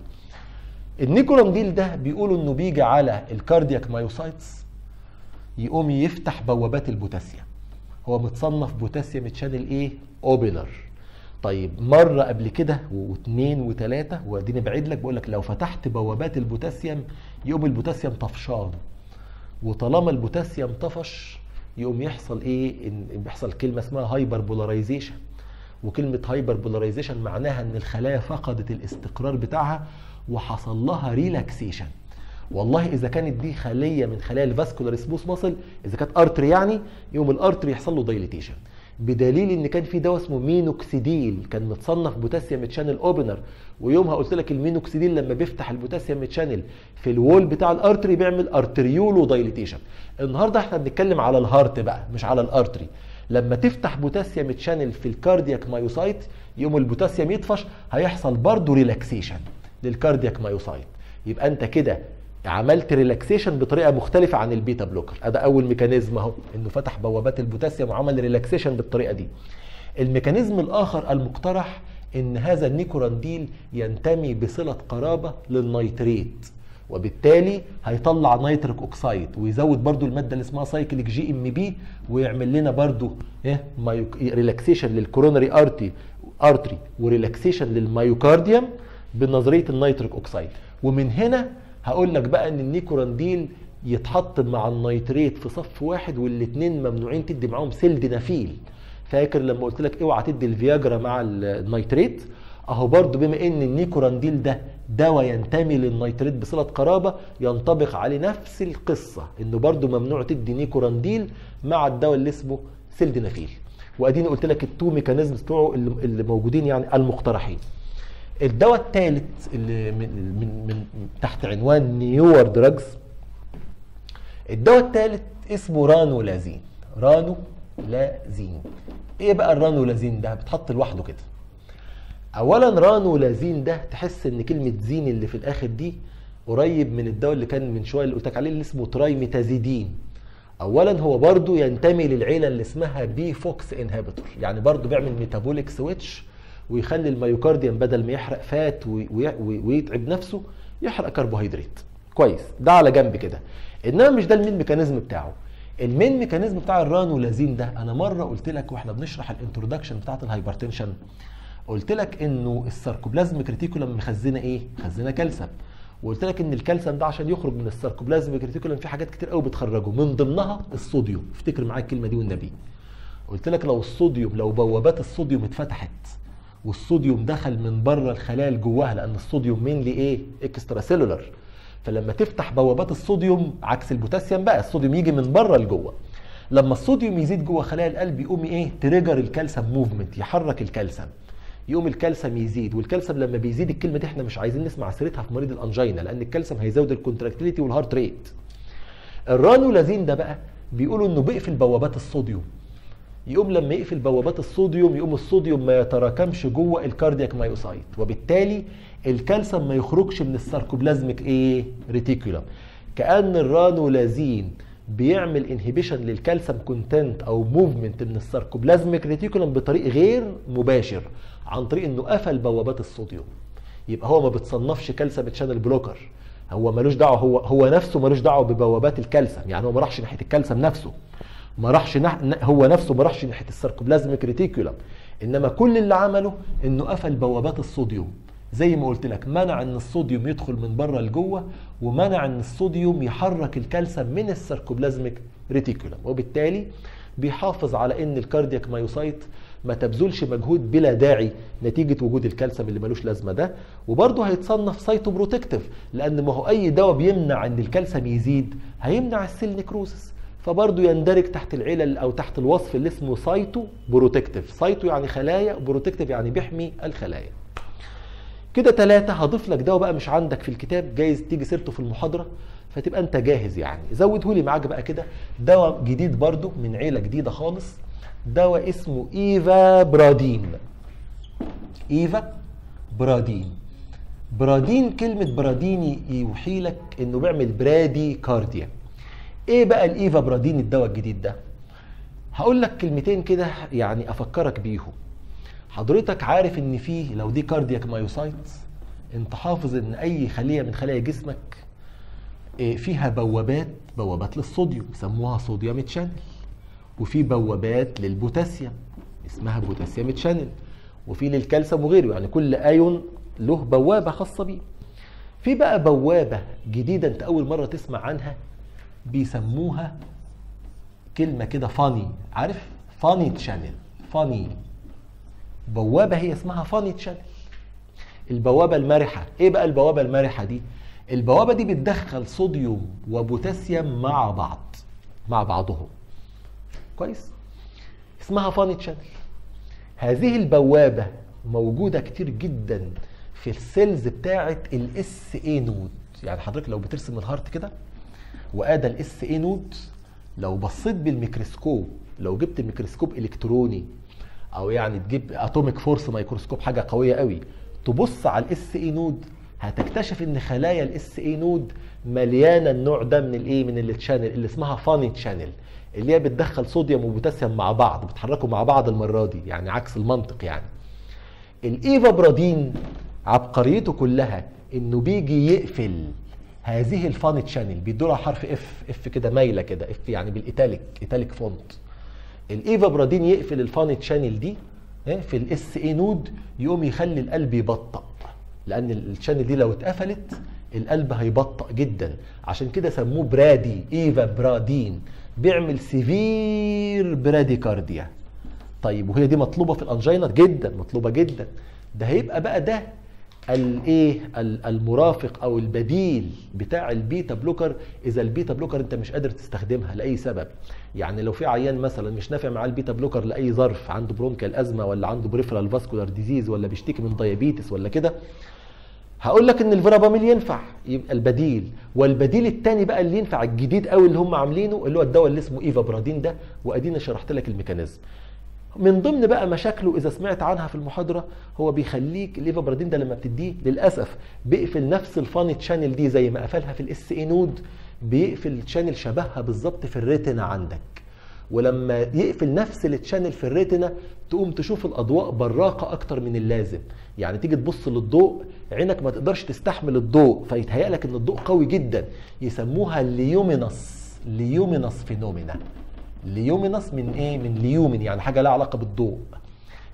ال nicorandil ده بيقولوا إنه بيجي على ال cardiac myocytes يقوم يفتح بوابات البوتاسيوم. هو متصنف potassium channel إيه opener طيب مرة قبل كده واثنين وثلاثة واديني بعيد لك بقول لك لو فتحت بوابات البوتاسيوم يقوم البوتاسيوم طفشان. وطالما البوتاسيوم طفش يقوم يحصل إيه؟ ان بيحصل كلمة اسمها hyperpolarization وكلمة hyperpolarization معناها إن الخلايا فقدت الاستقرار بتاعها وحصل لها relaxation والله إذا كانت دي خلية من خلايا ال vascular smooth muscle إذا كانت artery يعني يقوم ال artery يحصل له dilatation بدليل إن كان في دواء اسمه مينوكسيديل. كان متصنف potassium channel opener ويومها قلت لك المينوكسيديل لما بيفتح ال potassium channel في ال wall بتاع ال artery بيعمل arteriolodilatation النهارده إحنا بنتكلم على ال heart بقى مش على ال artery لما تفتح potassium channel في ال cardiac myocyte يقوم البوتاسيوم يطفش هيحصل برضه relaxation لل cardiac myocyte يبقى أنت كده عملت relaxation بطريقة مختلفة عن ال beta blocker ده أول mechanism أهو إنه فتح بوابات البوتاسيوم وعمل relaxation بالطريقة دي. ال mechanism الآخر المقترح إن هذا ال nicorandil ينتمي بصلة قرابة لل nitrate وبالتالي هيطلع nitric oxide ويزود برضو المادة اللي اسمها cyclic GMP ويعمل لنا برضو إيه relaxation لل coronary arte artery و relaxation لل myocardium بنظرية ال nitric oxide ومن هنا هقول لك بقى إن ال nicorandil يتحط مع ال nitrate في صف واحد والاثنين ممنوعين تدي معاهم سيلدينافيل فاكر لما قلت لك اوعى تدي الفياجرا مع ال nitrate؟ أهو برضو بما إن ال nicorandil ده دواء ينتمي لل nitrate بصلة قرابة ينطبق عليه نفس القصة إنه برضو ممنوع تدي nicorandil مع الدواء اللي اسمه سيلدينافيل وأديني قلت لك ال two mechanisms بتوعه اللي موجودين يعني المقترحين. الدواء الثالث اللي من, من, من تحت عنوان newer drugs الدواء الثالث اسمه ranolazine. ranolazine. إيه بقى ال ranolazine ده؟ بتحط لوحده كده. اولا ranolazine ده تحس إن كلمة زين اللي في الآخر دي قريب من الدواء اللي كان من شوية اللي قلت لك عليه اللي اسمه trimetazidine. اولا هو برضو ينتمي للعيله اللي اسمها pFOX inhibitor يعني برضو بيعمل metabolic switch ويخلي ال myocardium بدل ما يحرق fat ويتعب نفسه يحرق كربوهيدرات. كويس. ده على جنب كده. إنما مش ده ال main mechanism بتاعه. ال main mechanism بتاع ال ranolazine ده أنا مرة قلت لك وإحنا بنشرح ال introduction بتاعة ال hypertension. قلت لك إنه ال sarcoplasmic reticulum مخزنة إيه؟ مخزنة كالسيوم. وقلت لك إن الكالسيوم ده عشان يخرج من ال sarcoplasmic reticulum في حاجات كتير قوي بتخرجه. من ضمنها الصوديوم. افتكر معايا الكلمة دي والنبي. قلت لك لو الصوديوم لو بوابات الصوديوم اتفتحت والصوديوم دخل من بره الخلايا جواها لأن الصوديوم mainly إيه؟ extracellular فلما تفتح بوابات الصوديوم عكس البوتاسيوم بقى الصوديوم يجي من بره لجوه. لما الصوديوم يزيد جوه خلايا القلب يقوم إيه؟ trigger ال calcium movement يحرك الكالسيوم. يقوم الكالسيوم يزيد والكالسيوم لما بيزيد الكلمة دي إحنا مش عايزين نسمع سيرتها في مريض ال angina لأن الكالسيوم هيزود ال contractility وال heart rate ال ranolazine ده بقى بيقولوا إنه بيقفل بوابات الصوديوم. يقوم لما يقفل بوابات الصوديوم يقوم الصوديوم ما يتراكمش جوه ال cardiac myocyte. وبالتالي الكالسيوم ما يخرجش من ال sarcoplasmic إيه؟ reticulum كأن ال ranolazine بيعمل inhibition لل calcium content أو movement من ال sarcoplasmic reticulum بطريق غير مباشر عن طريق إنه قفل بوابات الصوديوم. يبقى هو ما بتصنفش calcium channel blocker هو ملوش دعوة هو هو نفسه ملوش دعوة ببوابات الكالسيوم. يعني هو ما راحش ناحية الكالسيوم نفسه. ما راحش نح... هو نفسه ما راحش ناحية ال sarcoplasmic reticulum إنما كل اللي عمله إنه قفل بوابات الصوديوم. زي ما قلت لك منع إن الصوديوم يدخل من بره لجوه ومنع إن الصوديوم يحرك الكالسيوم من ال sarcoplasmic reticulum وبالتالي بيحافظ على إن ال cardiac myocyte ما تبذلش مجهود بلا داعي نتيجة وجود الكالسيوم اللي ملوش لازمة ده. وبرضه هيتصنف cytoprotective لأن ما هو أي دواء بيمنع إن الكالسيوم يزيد هيمنع ال cell necrosis فبرضه يندرج تحت العيلة أو تحت الوصف اللي اسمه cytoprotective cyto يعني خلايا protective يعني بيحمي الخلايا. كده ثلاثة هضيف لك دواء بقى مش عندك في الكتاب جايز تيجي سيرته في المحاضرة فتبقى انت جاهز يعني. زوده لي معاك بقى كده دواء جديد برضو من عيلة جديدة خالص دواء اسمه ivabradine ivabradine bradine كلمة bradine يوحي لك إنه بيعمل bradycardia إيه بقى ال ivabradine الدواء الجديد ده؟ هقول لك كلمتين كده يعني أفكرك بيهم. حضرتك عارف إن في لو دي cardiac myocytes أنت حافظ إن أي خلية من خلايا جسمك فيها بوابات بوابات للصوديوم سموها sodium channel. وفي بوابات للبوتاسيوم اسمها potassium channel. وفي للكالسيوم وغيره يعني كل أيون له بوابة خاصة بيه. في بقى بوابة جديدة أنت أول مرة تسمع عنها بيسموها كلمة كده funny عارف؟ funny channel funny بوابة هي اسمها funny channel البوابة المرحة. إيه بقى البوابة المرحة دي؟ البوابة دي بتدخل صوديوم وبوتاسيوم مع بعض. مع بعضهم. كويس؟ اسمها funny channel هذه البوابة موجودة كتير جدا في ال cells بتاعة ال SA node يعني حضرتك لو بترسم ال heart كده وآدى ال SA node لو بصيت بالميكروسكوب لو جبت ميكروسكوب إلكتروني أو يعني تجيب atomic force microscope حاجة قوية قوي تبص على ال SA node هتكتشف إن خلايا ال SA node مليانة النوع ده من الايه من ال channel اللي اسمها funny channel اللي هي بتدخل صوديوم وبوتاسيوم مع بعض بيتحركوا مع بعض المرة دي يعني عكس المنطق يعني. ال ivabradine عبقريته كلها إنه بيجي يقفل هذه ال funny channel بيدوا لها حرف F F كده مايلة كده F يعني بال italic italic font ال ivabradine يقفل ال funny channel دي في ال SA node يقوم يخلي القلب يبطأ. لأن ال channel دي لو اتقفلت القلب هيبطأ جدا. عشان كده سموه brady ivabradine بيعمل severe bradycardia طيب وهي دي مطلوبة في ال angina جدا مطلوبة جدا. ده هيبقى بقى ده الايه المرافق أو البديل بتاع ال beta blocker إذا ال beta blocker أنت مش قادر تستخدمها لأي سبب. يعني لو في عيان مثلا مش نافع معاه ال beta blocker لأي ظرف عنده bronchial أزمة ولا عنده peripheral vascular disease ولا بيشتكي من diabetes ولا كده هقول لك إن ال verapamil ينفع يبقى البديل. والبديل الثاني بقى اللي ينفع الجديد قوي اللي هم عاملينه اللي هو الدواء اللي اسمه ivabradine ده وأدينا شرحت لك ال mechanism. من ضمن بقى مشاكله إذا سمعت عنها في المحاضرة هو بيخليك ال ivabradine ده لما بتديه للأسف بيقفل نفس ال funny channel دي زي ما قفلها في ال SA node بيقفل channel شبهها بالظبط في ال retina عندك. ولما يقفل نفس ال channel في ال retina تقوم تشوف الأضواء براقة أكتر من اللازم. يعني تيجي تبص للضوء عينك ما تقدرش تستحمل الضوء فيتهيأ لك إن الضوء قوي جدا. يسموها luminous luminous phenomena luminous من إيه؟ من lumen يعني حاجة لها علاقة بالضوء.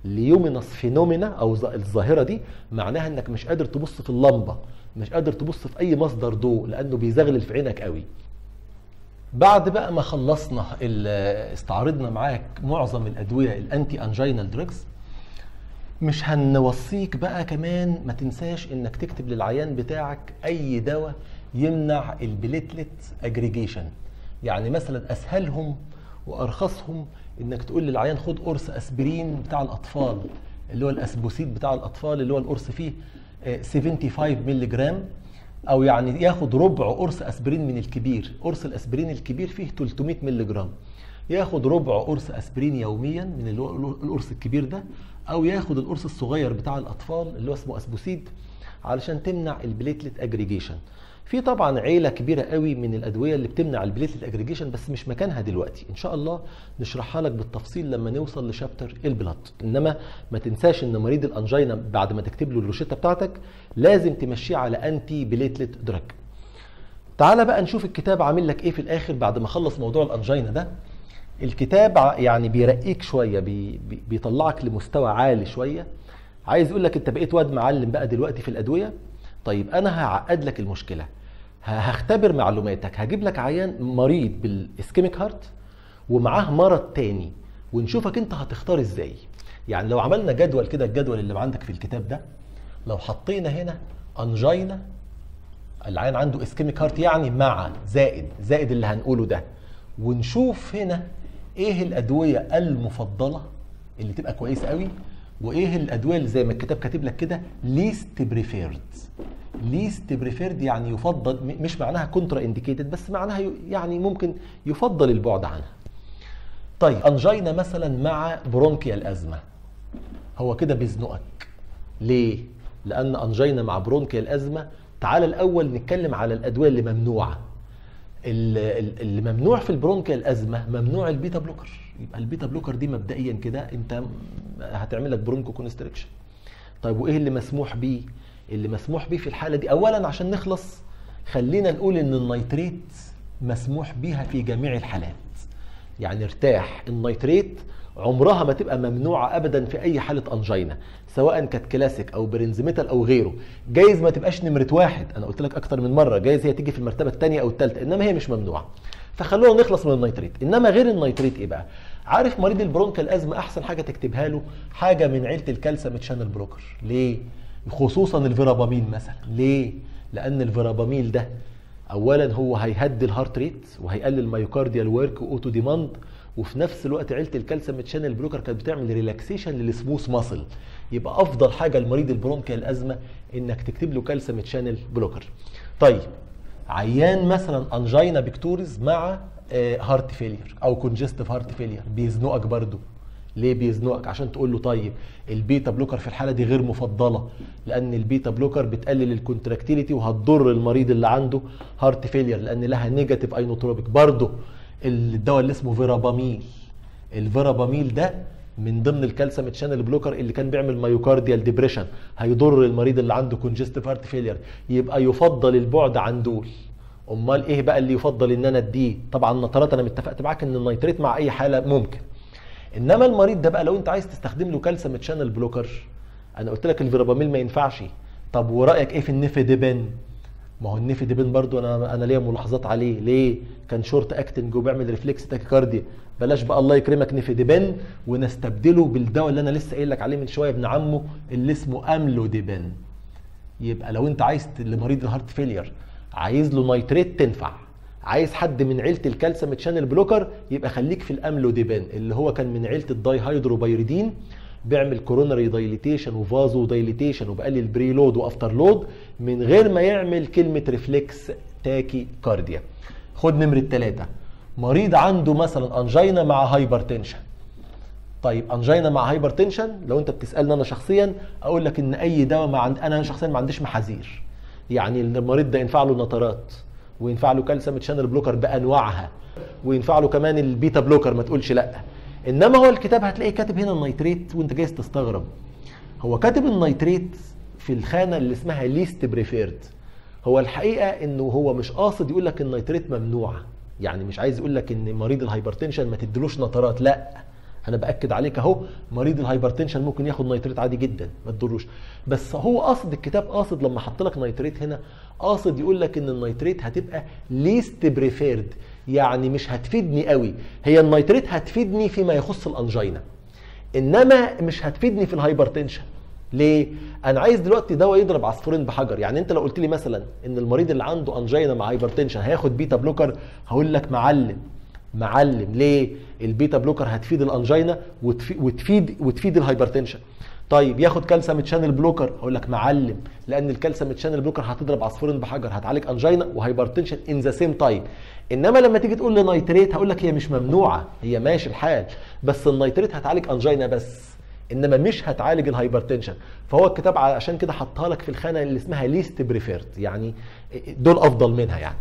luminous phenomena أو الظاهرة دي معناها إنك مش قادر تبص في اللمبة مش قادر تبص في أي مصدر ضوء لأنه بيزغلل في عينك قوي. بعد بقى ما خلصنا استعرضنا معاك معظم الأدوية ال antianginal drugs مش هنوصيك بقى كمان ما تنساش إنك تكتب للعيان بتاعك أي دواء يمنع ال platelet aggregation يعني مثلا أسهلهم وأرخصهم إنك تقول للعيان خد قرص أسبرين بتاع الأطفال اللي هو ال Aspocid بتاع الأطفال اللي هو القرص فيه 75 مللي جرام أو يعني ياخد ربع قرص أسبرين من الكبير. قرص الأسبرين الكبير فيه 300 مللي جرام ياخد ربع قرص أسبرين يوميا من القرص الكبير ده أو ياخد القرص الصغير بتاع الأطفال اللي هو اسمه Aspocid علشان تمنع ال platelet aggregation في طبعا عيلة كبيرة قوي من الأدوية اللي بتمنع ال platelet aggregation بس مش مكانها دلوقتي. إن شاء الله نشرحها لك بالتفصيل لما نوصل ل chapter ال blood. إنما ما تنساش إن مريض ال angina بعد ما تكتب له الروشتة بتاعتك لازم تمشيه على antiplatelet drug. تعالى بقى نشوف الكتاب عامل لك إيه في الآخر بعد ما خلص موضوع ال angina ده. الكتاب يعني بيرقيك شوية بي- بيطلعك لمستوى عالي شوية. عايز يقول لك أنت بقيت واد معلم بقى دلوقتي في الأدوية؟ طيب أنا هعقد لك المشكلة. هختبر معلوماتك. هجيب لك عيان مريض بال ischemic heart ومعاه مرض تاني ونشوفك أنت هتختار إزاي. يعني لو عملنا جدول كده الجدول اللي عندك في الكتاب ده لو حطينا هنا angina العيان عنده ischemic heart يعني مع زائد زائد اللي هنقوله ده ونشوف هنا إيه الأدوية المفضلة اللي تبقى كويسة قوي وإيه الأدوية اللي زي ما الكتاب كاتب لك كده؟ least preferred least preferred يعني يفضل مش معناها contraindicated بس معناها يعني ممكن يفضل البعد عنها. طيب angina مثلا مع bronchial أزمة. هو كده بيزنقك. ليه؟ لأن angina مع bronchial أزمة. تعال الأول نتكلم على الأدوية اللي ممنوعة. اللي ممنوع في ال bronchial أزمة ممنوع ال beta blocker. يبقى ال beta blocker دي مبدئيا كده أنت هتعمل لك bronchoconstriction. طيب وإيه اللي مسموح بيه؟ اللي مسموح بيه في الحالة دي اولا عشان نخلص خلينا نقول إن ال nitrate مسموح بيها في جميع الحالات. يعني ارتاح ال nitrate عمرها ما تبقى ممنوعة ابدا في أي حالة angina سواء كانت كلاسيك أو Prinzmetal أو غيره. جايز ما تبقاش نمرة واحد أنا قلت لك أكتر من مرة جايز هي تيجي في المرتبة الثانية أو الثالثه إنما هي مش ممنوعة. فخلونا نخلص من ال nitrate. إنما غير ال nitrate إيه بقى؟ عارف مريض ال bronchial أزمة أحسن حاجة تكتبها له؟ حاجة من عيلة ال calcium channel blocker ليه؟ خصوصا ال verapamil مثلا. ليه؟ لأن ال verapamil ده اولا هو هيهدي ال heart rate وهيقلل myocardial work و O2 demand وفي نفس الوقت عيلة ال calcium channel blocker كانت بتعمل ريلاكسيشن للسموث ماسل يبقى أفضل حاجة لمريض ال bronchial asthma إنك تكتب له calcium channel blocker طيب عيان مثلا angina pectoris مع heart failure أو congestive heart failure بيزنقك برضو ليه بيزنقك؟ عشان تقول له طيب ال beta blocker في الحالة دي غير مفضلة لأن ال beta blocker بتقلل ال contractility وهتضر المريض اللي عنده heart failure لأن لها negative inotropic برضه الدواء اللي اسمه verapamil. ال verapamil ده من ضمن ال calcium channel blocker اللي كان بيعمل myocardial depression هيضر المريض اللي عنده congestive heart failure يبقى يفضل البعد عن دول. أمال إيه بقى اللي يفضل إن أنا أديه؟ طبعا نترات أنا متفقت معاك إن ال nitrate مع أي حالة ممكن. إنما المريض ده بقى لو أنت عايز تستخدم له calcium channel blocker أنا قلت لك ال verapamil ما ينفعش. طب ورأيك إيه في ال nifedipine ما هو ال nifedipine برضو أنا أنا ليا ملاحظات عليه. ليه؟ كان short acting وبيعمل reflex tachycardia بلاش بقى الله يكرمك nifedipine ونستبدله بالدواء اللي أنا لسه قايل لك عليه من شوية ابن عمه اللي اسمه amlodipine يبقى لو أنت عايز لمريض ال heart failure عايز له nitrate تنفع عايز حد من عيلة ال calcium channel blocker يبقى خليك في ال amlodipine اللي هو كان من عيلة ال dihydropyridine بيعمل coronary dilatation و vasodilatation وبقلل preload و afterload من غير ما يعمل كلمة reflex tachycardia خد نمرة ثلاثة مريض عنده مثلا angina مع hypertension طيب angina مع hypertension لو أنت بتسألني أنا شخصيا أقول لك إن أي دواء مع عند... أنا شخصيا ما عنديش محاذير. يعني المريض ده ينفع له نترات وينفع له calcium channel blocker بأنواعها وينفع له كمان ال beta blocker ما تقولش لأ. إنما هو الكتاب هتلاقيه كاتب هنا ال nitrate وأنت جايز تستغرب. هو كاتب ال nitrate في الخانة اللي اسمها least preferred هو الحقيقة إنه هو مش قاصد يقول لك ال nitrate ممنوع. يعني مش عايز يقول لك إن مريض ال hypertension ما تدلوش نترات. لا. أنا بأكد عليك أهو مريض ال hypertension ممكن ياخد nitrate عادي جدا ما تضروش بس هو قاصد الكتاب قاصد لما حط لك nitrate هنا قاصد يقول لك إن ال nitrate هتبقى least preferred يعني مش هتفيدني قوي هي ال nitrate هتفيدني فيما يخص ال angina إنما مش هتفيدني في ال hypertension ليه؟ أنا عايز دلوقتي دواء يضرب عصفورين بحجر، يعني أنت لو قلت لي مثلا إن المريض اللي عنده angina مع hypertension هياخد beta blocker هقول لك معلم معلم ليه؟ ال beta blocker هتفيد ال angina وتفي- وتفيد وتفيد ال hypertension. طيب ياخد calcium channel blocker هقول لك معلم لأن ال calcium channel blocker هتضرب عصفورين بحجر هتعالج angina و hypertension in the same time إنما لما تيجي تقول لي nitrate هقول لك هي مش ممنوعة هي ماشي الحال بس ال nitrate هتعالج angina بس إنما مش هتعالج ال hypertension فهو الكتاب عشان كده حطها لك في الخانة اللي اسمها least preferred يعني دول أفضل منها يعني.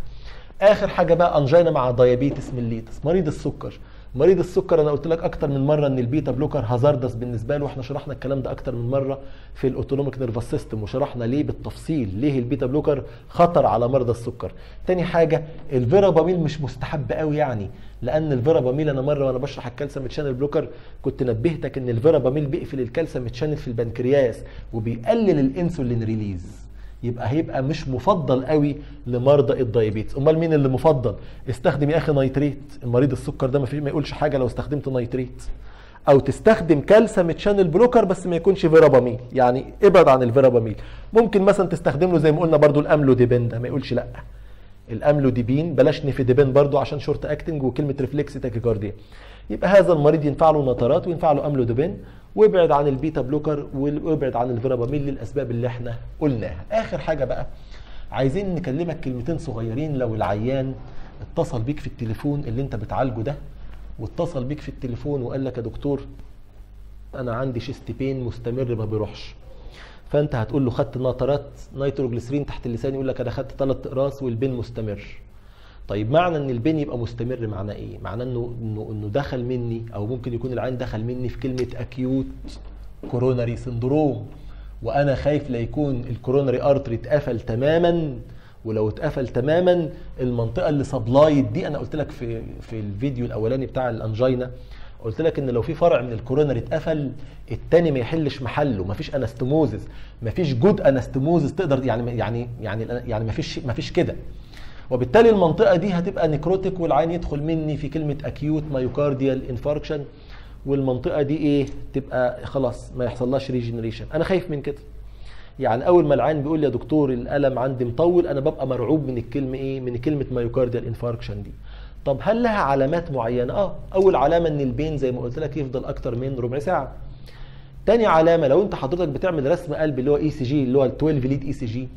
آخر حاجة بقى angina مع diabetes mellitus مريض السكر. مريض السكر أنا قلت لك أكتر من مرة إن ال beta blocker hazardous بالنسبة له. وإحنا شرحنا الكلام ده أكتر من مرة في ال autonomic nervous system وشرحنا ليه بالتفصيل ليه ال beta blocker خطر على مرضى السكر. تاني حاجة ال verapamil مش مستحب قوي يعني لأن ال verapamil أنا مرة وأنا بشرح ال calcium channel blocker كنت نبهتك إن ال verapamil بيقفل ال calcium channel في البنكرياس وبيقلل ال insulin release. يبقى هيبقى مش مفضل قوي لمرضى ال diabetes. امال مين اللي مفضل؟ استخدم يا أخي nitrate. المريض السكر ده ما, في ما يقولش حاجة لو استخدمت nitrate. أو تستخدم calcium channel blocker بس ما يكونش verapamil يعني ابعد عن ال verapamil ممكن مثلا تستخدم له زي ما قلنا برضو ال amlodipine ده ما يقولش لأ. ال amlodipine بلاش nifedipine برضو عشان short acting وكلمة reflex tachycardia يبقى هذا المريض ينفع له نترات وينفع له amlodipine. وابعد عن ال beta blocker وابعد عن ال verapamil للأسباب اللي إحنا قلناها. آخر حاجة بقى عايزين نكلمك كلمتين صغيرين لو العيان اتصل بيك في التليفون اللي انت بتعالجه ده واتصل بيك في التليفون وقال لك يا دكتور أنا عندي chest pain مستمر ما بيروحش. فأنت هتقول له خدت ناترات نيتروجليسرين تحت اللسان يقول لك أنا خدت ثلاث اقراص وال pain مستمر. طيب معنى إن ال pain يبقى مستمر معناه إيه؟ معناه انه انه إنه دخل مني أو ممكن يكون العيان دخل مني في كلمة acute coronary syndrome وأنا خايف لا يكون ال coronary artery اتقفل تماما ولو اتقفل تماما المنطقة اللي supplied دي أنا قلت لك في في الفيديو الأولاني بتاع ال angina قلت لك إن لو في فرع من ال coronary اتقفل التاني ما يحلش محله مفيش anastomosis مفيش good anastomosis تقدر يعني يعني يعني يعني مفيش مفيش كده. وبالتالي المنطقة دي هتبقى necrotic والعيان يدخل مني في كلمة acute myocardial infarction والمنطقة دي إيه؟ تبقى خلاص ما يحصلهاش regeneration أنا خايف من كده. يعني أول ما العيان بيقول لي يا دكتور الألم عندي مطول أنا ببقى مرعوب من الكلمة إيه؟ من كلمة myocardial infarction دي. طب هل لها علامات معينة؟ آه أول علامة إن ال pain زي ما قلت لك يفضل أكتر من ربع ساعة. تاني علامة لو أنت حضرتك بتعمل رسم قلب اللي هو ECG اللي هو ال 12 lead ECG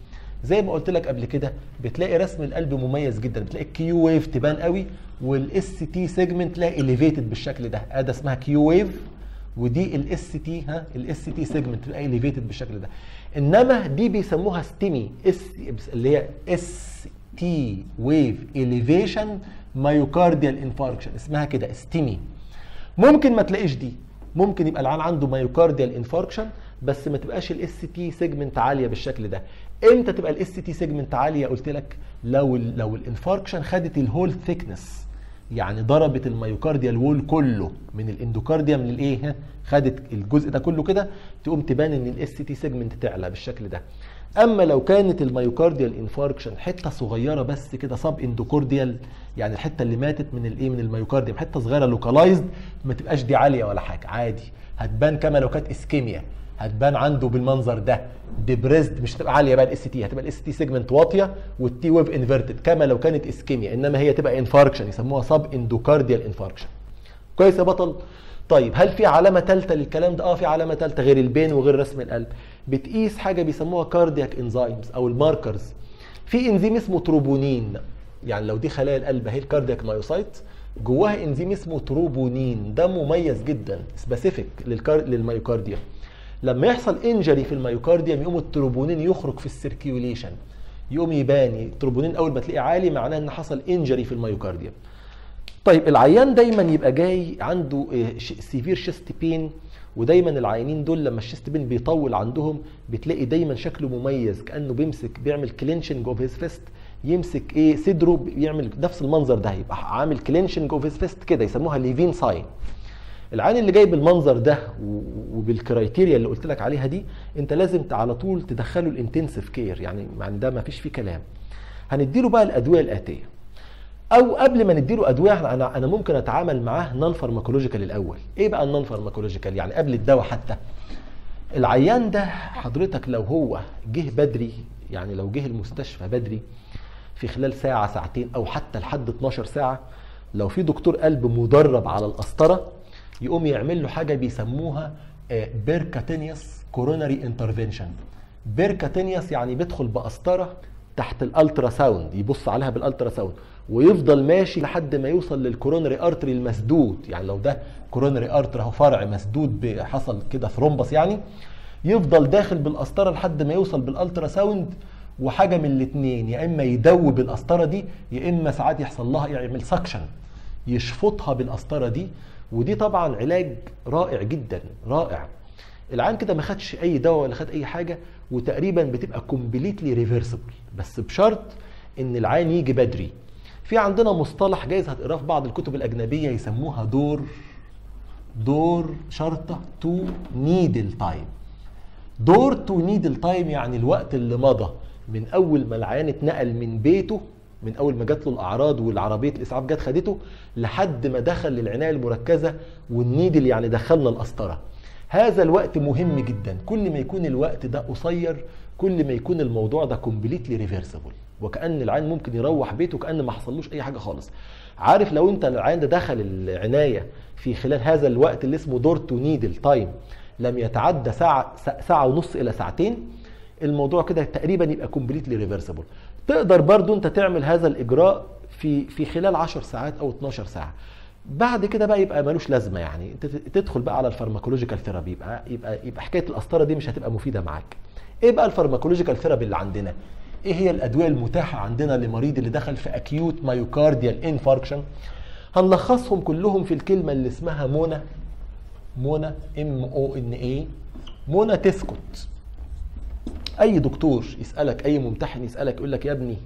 زي ما قلت لك قبل كده بتلاقي رسم القلب مميز جدا. بتلاقي ال Q wave تبان قوي وال ST segment تلاقي elevated بالشكل ده. ادي اسمها Q wave ودي ال ST ها ال ST segment تبقى elevated بالشكل ده. إنما دي بيسموها STEMI اس اللي هي ST wave elevation myocardial infarction اسمها كده STEMI ممكن ما تلاقيش دي. ممكن يبقى العيان عنده myocardial infarction بس ما تبقاش ال ST segment عالية بالشكل ده. إمتى تبقى ال ST segment عالية؟ قلت لك لو ال لو ال infarction خدت ال whole thickness يعني ضربت ال myocardial wall كله من ال endocardia من الايه خدت الجزء ده كله كده تقوم تبان إن ال ST segment تعلى بالشكل ده. أما لو كانت ال myocardial infarction حتة صغيرة بس كده subendocardial يعني الحتة اللي ماتت من الايه من ال myocardium حتة صغيرة localized ما تبقاش دي عالية ولا حاجة عادي. هتبان كما لو كانت ischemia هتبان عنده بالمنظر ده depressed مش هتبقى عالية بقى ال ST هتبقى ال ST segment واطية وال T wave inverted كما لو كانت ischemia إنما هي تبقى infarction يسموها subendocardial infarction كويس يا بطل؟ طيب هل في علامة ثالثه للكلام ده؟ آه في علامة ثالثه غير ال pain وغير رسم القلب. بتقيس حاجة بيسموها cardiac enzymes أو ال markers في إنزيم اسمه تروبونين. يعني لو دي خلايا القلب اهي ال cardiac myocyte جواها إنزيم اسمه تروبونين. ده مميز جدا specific للكار... لل myocardium لما يحصل انجري في الميوكارديوم يقوم التروبونين يخرج في السيركيوليشن يقوم يبان التروبونين أول ما تلاقيه عالي معناه إن حصل injury في ال myocardium. طيب العيان دايما يبقى جاي عنده severe chest pain ودايما العيانين دول لما ال chest pain بيطول عندهم بتلاقي دايما شكله مميز كأنه بيمسك بيعمل clenching of his fist يمسك إيه صدره بيعمل نفس المنظر ده يبقى عامل clenching of his fist كده يسموها Levine sign العيان اللي جاي بالمنظر ده وبال criteria اللي قلت لك عليها دي انت لازم على طول تدخله ال intensive care يعني ده ما فيش فيه كلام. هنديله بقى الأدوية الآتية. أو قبل ما نديله أدوية أنا أنا ممكن أتعامل معاه non-pharmacological الأول. إيه بقى ال non-pharmacological يعني قبل الدواء حتى. العيان ده حضرتك لو هو جه بدري يعني لو جه المستشفى بدري في خلال ساعة ساعتين أو حتى لحد 12 ساعة لو في دكتور قلب مدرب على القسطره يقوم يعمل له حاجة بيسموها percutaneous coronary intervention percutaneous يعني بيدخل بقسطرة تحت ال ultrasound يبص عليها بال ultrasound ويفضل ماشي لحد ما يوصل لل coronary artery المسدود. يعني لو ده coronary artery أهو فرع مسدود حصل كده thrombus يعني يفضل داخل بالقسطرة لحد ما يوصل بال ultrasound وحاجة من الاثنين يا إما يدوب القسطره دي يا إما ساعات يحصل لها يعمل suction يشفطها بالقسطرة دي ودي طبعا علاج رائع جدا رائع. العيان كده ما خدش أي دواء ولا خد أي حاجة وتقريبا بتبقى completely reversible بس بشرط إن العيان يجي بدري. في عندنا مصطلح جايز هتقراه في بعض الكتب الأجنبية يسموها door door شرطة to needle time door to needle time يعني الوقت اللي مضى من أول ما العيان اتنقل من بيته من أول ما جات له الأعراض والعربية الإسعاف جت خدته لحد ما دخل للعناية المركزة وال needle يعني دخلنا القسطره هذا الوقت مهم جدا. كل ما يكون الوقت ده قصير كل ما يكون الموضوع ده completely reversible وكأن العيان ممكن يروح بيته كان ما حصلوش أي حاجة خالص. عارف لو أنت العيان ده دخل العناية في خلال هذا الوقت اللي اسمه door to needle time لم يتعدى ساعة ساعة ونص إلى ساعتين الموضوع كده تقريبا يبقى completely reversible تقدر برضو انت تعمل هذا الإجراء في في خلال 10 ساعات أو 12 ساعة. بعد كده بقى يبقى ملوش لازمة يعني. انت تدخل بقى على ال pharmacological therapy يبقى يبقى يبقى حكاية القسطره دي مش هتبقى مفيدة معاك. إيه بقى ال pharmacological therapy اللي عندنا؟ إيه هي الأدوية المتاحة عندنا لمريض اللي دخل في acute myocardial infarction هنلخصهم كلهم في الكلمة اللي اسمها MONA MONA M O N A منى تسكت أي دكتور يسألك أي ممتحن يسألك يقول لك يا ابني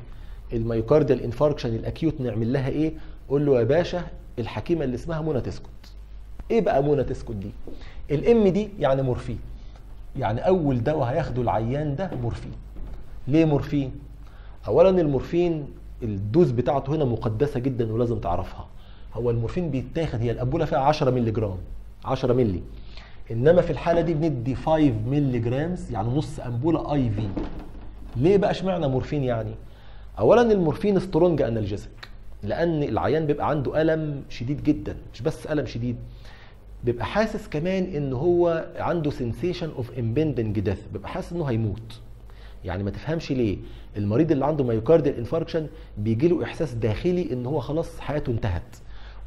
ال myocardial infarction ال acute نعمل لها إيه؟ قول له يا باشا الحكيمة اللي اسمها منى تسكت. إيه بقى منى تسكت دي؟ ال M دي يعني مورفين. يعني أول دواء هياخده العيان ده مورفين. ليه مورفين؟ اولا المورفين ال dose بتاعته هنا مقدسة جدا ولازم تعرفها. هو المورفين بيتاخد هي الأمبولة فيها 10 مللي جرام 10 مللي. إنما في الحالة دي بندي 5 مللي جرامز يعني نص أمبولة IV ليه بقى اشمعنى مورفين يعني؟ اولا المورفين strong analgesic لأن العيان بيبقى عنده ألم شديد جدا مش بس ألم شديد. بيبقى حاسس كمان إن هو عنده سensation of impending death بيبقى حاسس إنه هيموت. يعني ما تفهمش ليه. المريض اللي عنده myocardial infarction بيجي له إحساس داخلي إن هو خلاص حياته انتهت.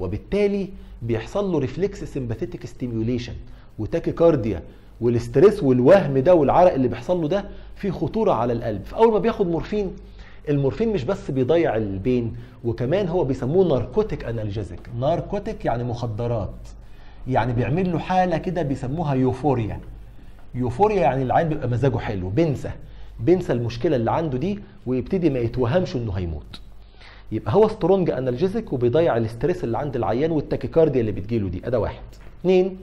وبالتالي بيحصل له reflex sympathetic stimulation و tachycardia وال stress والوهم ده والعرق اللي بيحصل له ده في خطورة على القلب. فأول ما بياخد مورفين المورفين مش بس بيضيع ال pain وكمان هو بيسموه narcotic analgesic narcotic يعني مخدرات. يعني بيعمل له حالة كده بيسموها euphoria. euphoria يعني العيان بيبقى مزاجه حلو بينسى بينسى المشكلة اللي عنده دي ويبتدي ما يتوهمش إنه هيموت. يبقى هو strong analgesic وبيضيع ال stress اللي عند العيان وال tachycardia اللي بتجيله دي. أدي واحد. اثنين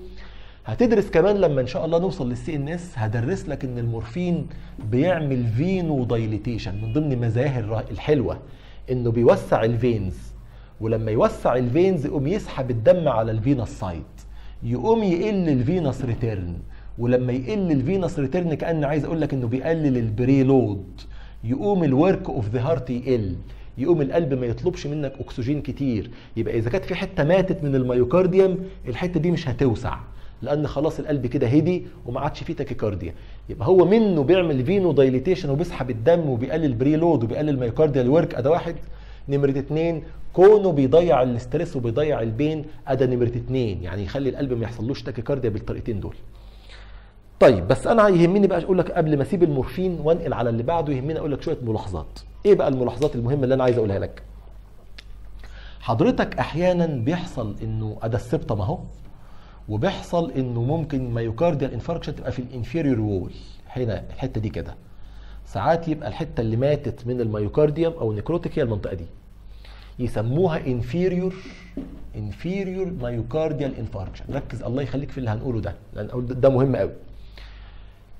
هتدرس كمان لما إن شاء الله نوصل لل CNS هدرس لك إن المورفين بيعمل venodilatation من ضمن مزايا الحلوة إنه بيوسع ال veins ولما يوسع ال veins يقوم يسحب الدم على ال venous side يقوم يقل ال venous return ولما يقل ال venous return كان عايز أقول لك إنه بيقلل ال preload يقوم ال work of the heart يقل. يقوم القلب ما يطلبش منك أكسجين كتير. يبقى إذا كانت في حتة ماتت من ال myocardium الحتة دي مش هتوسع. لأن خلاص القلب كده هدي وما عادش فيه tachycardia. يبقى هو منه بيعمل venodilatation وبيسحب الدم وبيقلل preload وبيقلل myocardial work أدي واحد. نمرة اتنين كونه بيضيع ال stress وبيضيع ال pain. ادى نمرة اتنين يعني يخلي القلب ما يحصلوش tachycardia بالطريقتين دول. طيب بس أنا يهمني بقى أقول لك قبل ما أسيب المورفين وأنقل على اللي بعده يهمني أقول لك شوية ملاحظات. إيه بقى الملاحظات المهمة اللي أنا عايز أقولها لك؟ حضرتك أحيانا بيحصل إنه ادى ال septum اهو وبيحصل إنه ممكن myocardial infarction تبقى في ال inferior wall هنا الحتة دي كده. ساعات يبقى الحتة اللي ماتت من ال myocardium أو necrotic هي المنطقة دي. يسموها inferior inferior myocardial infarction ركز الله يخليك في اللي هنقوله ده لأن ده مهم قوي.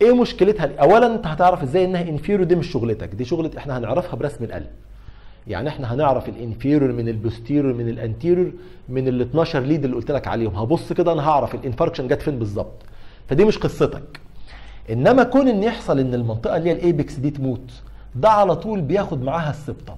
إيه مشكلتها؟ اولا أنت هتعرف إزاي إنها inferior دي مش شغلتك. دي شغلة إحنا هنعرفها برسم القلب. يعني إحنا هنعرف ال inferior من ال posterior من ال anterior من ال 12 lead اللي قلت لك عليهم. هبص كده أنا هعرف ال infarction جت فين بالظبط. فدي مش قصتك. انما كون ان يحصل ان المنطقة اللي هي ال apex دي تموت ده على طول بياخد معاها ال septum.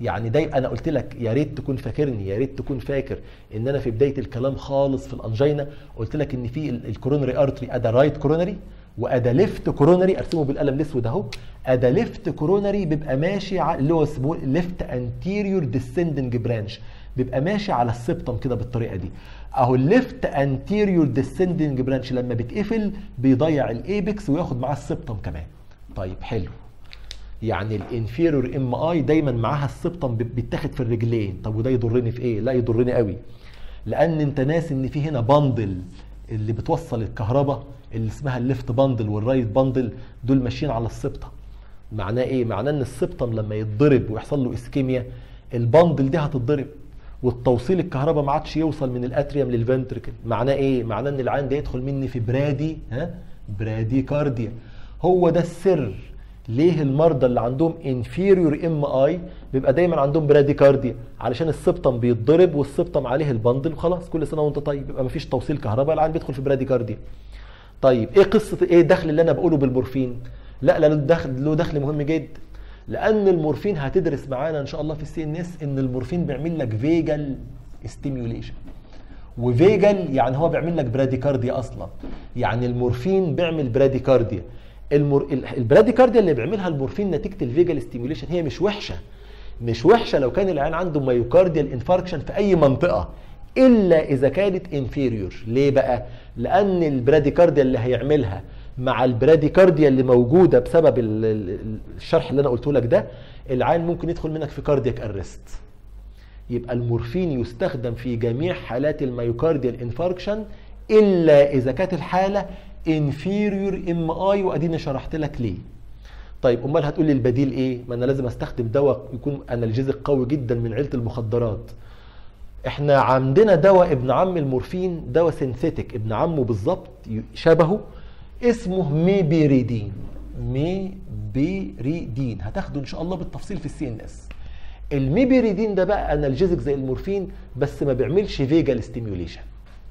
يعني ده أنا قلت لك يا ريت تكون فاكرني يا ريت تكون فاكر ان أنا في بداية الكلام خالص في ال angina قلت لك ان في ال coronary artery ادي right coronary وادي left coronary أرسمه بالقلم الأسود أهو. ادي left coronary بيبقى ماشي على اللي هو اسمه left anterior descending branch بيبقى ماشي على ال septum كده بالطريقة دي. أهو ال left anterior descending branch لما بيتقفل بيضيع ال apex وياخد معاه ال septum كمان. طيب حلو. يعني ال inferior MI دايما معاها ال septum بيتاخد في الرجلين. طب وده يضرني في إيه؟ لا يضرني قوي. لأن أنت ناسي إن في هنا bundle اللي بتوصل الكهرباء اللي اسمها ال left bundle وال right bundle دول ماشيين على ال septum معناه إيه؟ معناه إن ال septum لما يتضرب ويحصل له ischemia ال bundle دي هتتضرب والتوصيل الكهرباء ما عادش يوصل من ال atrium لل ventricle معناه إيه؟ معناه إن العيان ده يدخل مني في brady ها؟ bradycardia هو ده السر. ليه المرضى اللي عندهم inferior MI بيبقى دايما عندهم bradycardia؟ علشان ال septum بيتضرب وال septum عليه ال bundle وخلاص كل سنة وأنت طيب يبقى مفيش توصيل كهرباء العيان بيدخل في bradycardia. طيب إيه قصة إيه الدخل اللي أنا بقوله بالمورفين؟ لا لا له دخل له دخل مهم جدا لأن المورفين هتدرس معانا إن شاء الله في ال CNS إن المورفين بيعمل لك vagal stimulation و vagal يعني هو بيعمل لك bradycardia أصلا. يعني المورفين بيعمل bradycardia المر... ال bradycardia اللي بيعملها المورفين نتيجة ال vagal stimulation هي مش وحشة. مش وحشة لو كان العيان عنده myocardial infarction في أي منطقة إلا إذا كانت inferior ليه بقى؟ لأن ال bradycardia اللي هيعملها مع ال bradycardia اللي موجودة بسبب الشرح اللي أنا قلته لك ده العيان ممكن يدخل منك في cardiac arrest يبقى المورفين يستخدم في جميع حالات ال myocardial infarction إلا إذا كانت الحالة inferior MI واديني شرحت لك ليه. طيب أمال هتقول لي البديل إيه؟ ما أنا لازم أستخدم دواء يكون analgesic قوي جدا من عيلة المخدرات. إحنا عندنا دواء ابن عم المورفين دواء synthetic ابن عمه بالظبط شبهه اسمه meperidine. meperidine. هتاخده إن شاء الله بالتفصيل في ال CNS. الميبيريدين ده بقى analgesic زي المورفين بس ما بيعملش vagal stimulation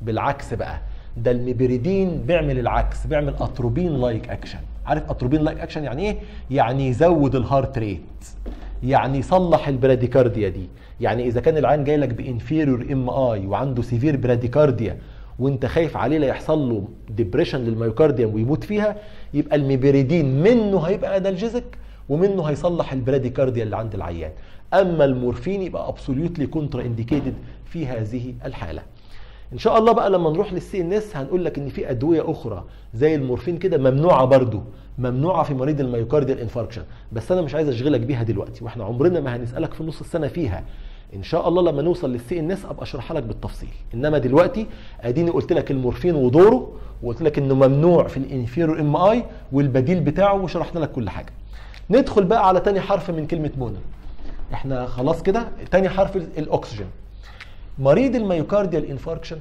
بالعكس بقى ده الميبيريدين بيعمل العكس بيعمل atropine like action عارف atropine like action يعني إيه؟ يعني يزود ال heart rate يعني يصلح ال bradycardia دي. يعني إذا كان العيان جاي لك ب inferior MI وعنده severe bradycardia وأنت خايف عليه لا يحصل له depression لل myocardium ويموت فيها يبقى الميبيريدين منه هيبقى analgesic ومنه هيصلح ال bradycardia اللي عند العيان. أما المورفين يبقى absolutely contraindicated في هذه الحالة. إن شاء الله بقى لما نروح لل CNS هنقول لك إن في أدوية أخرى زي المورفين كده ممنوعة برضو. ممنوعه في مريض ال myocardial infarction بس أنا مش عايز أشغلك بيها دلوقتي. وإحنا عمرنا ما هنسألك في نص السنة فيها. إن شاء الله لما نوصل لل CNS أبقى أشرحها لك بالتفصيل. إنما دلوقتي أديني قلت لك المورفين ودوره وقلت لك إنه ممنوع في ال inferior MI والبديل بتاعه وشرحت لك كل حاجة. ندخل بقى على تاني حرف من كلمة منى إحنا خلاص كده؟ تاني حرف الأكسجين. مريض ال myocardial infarction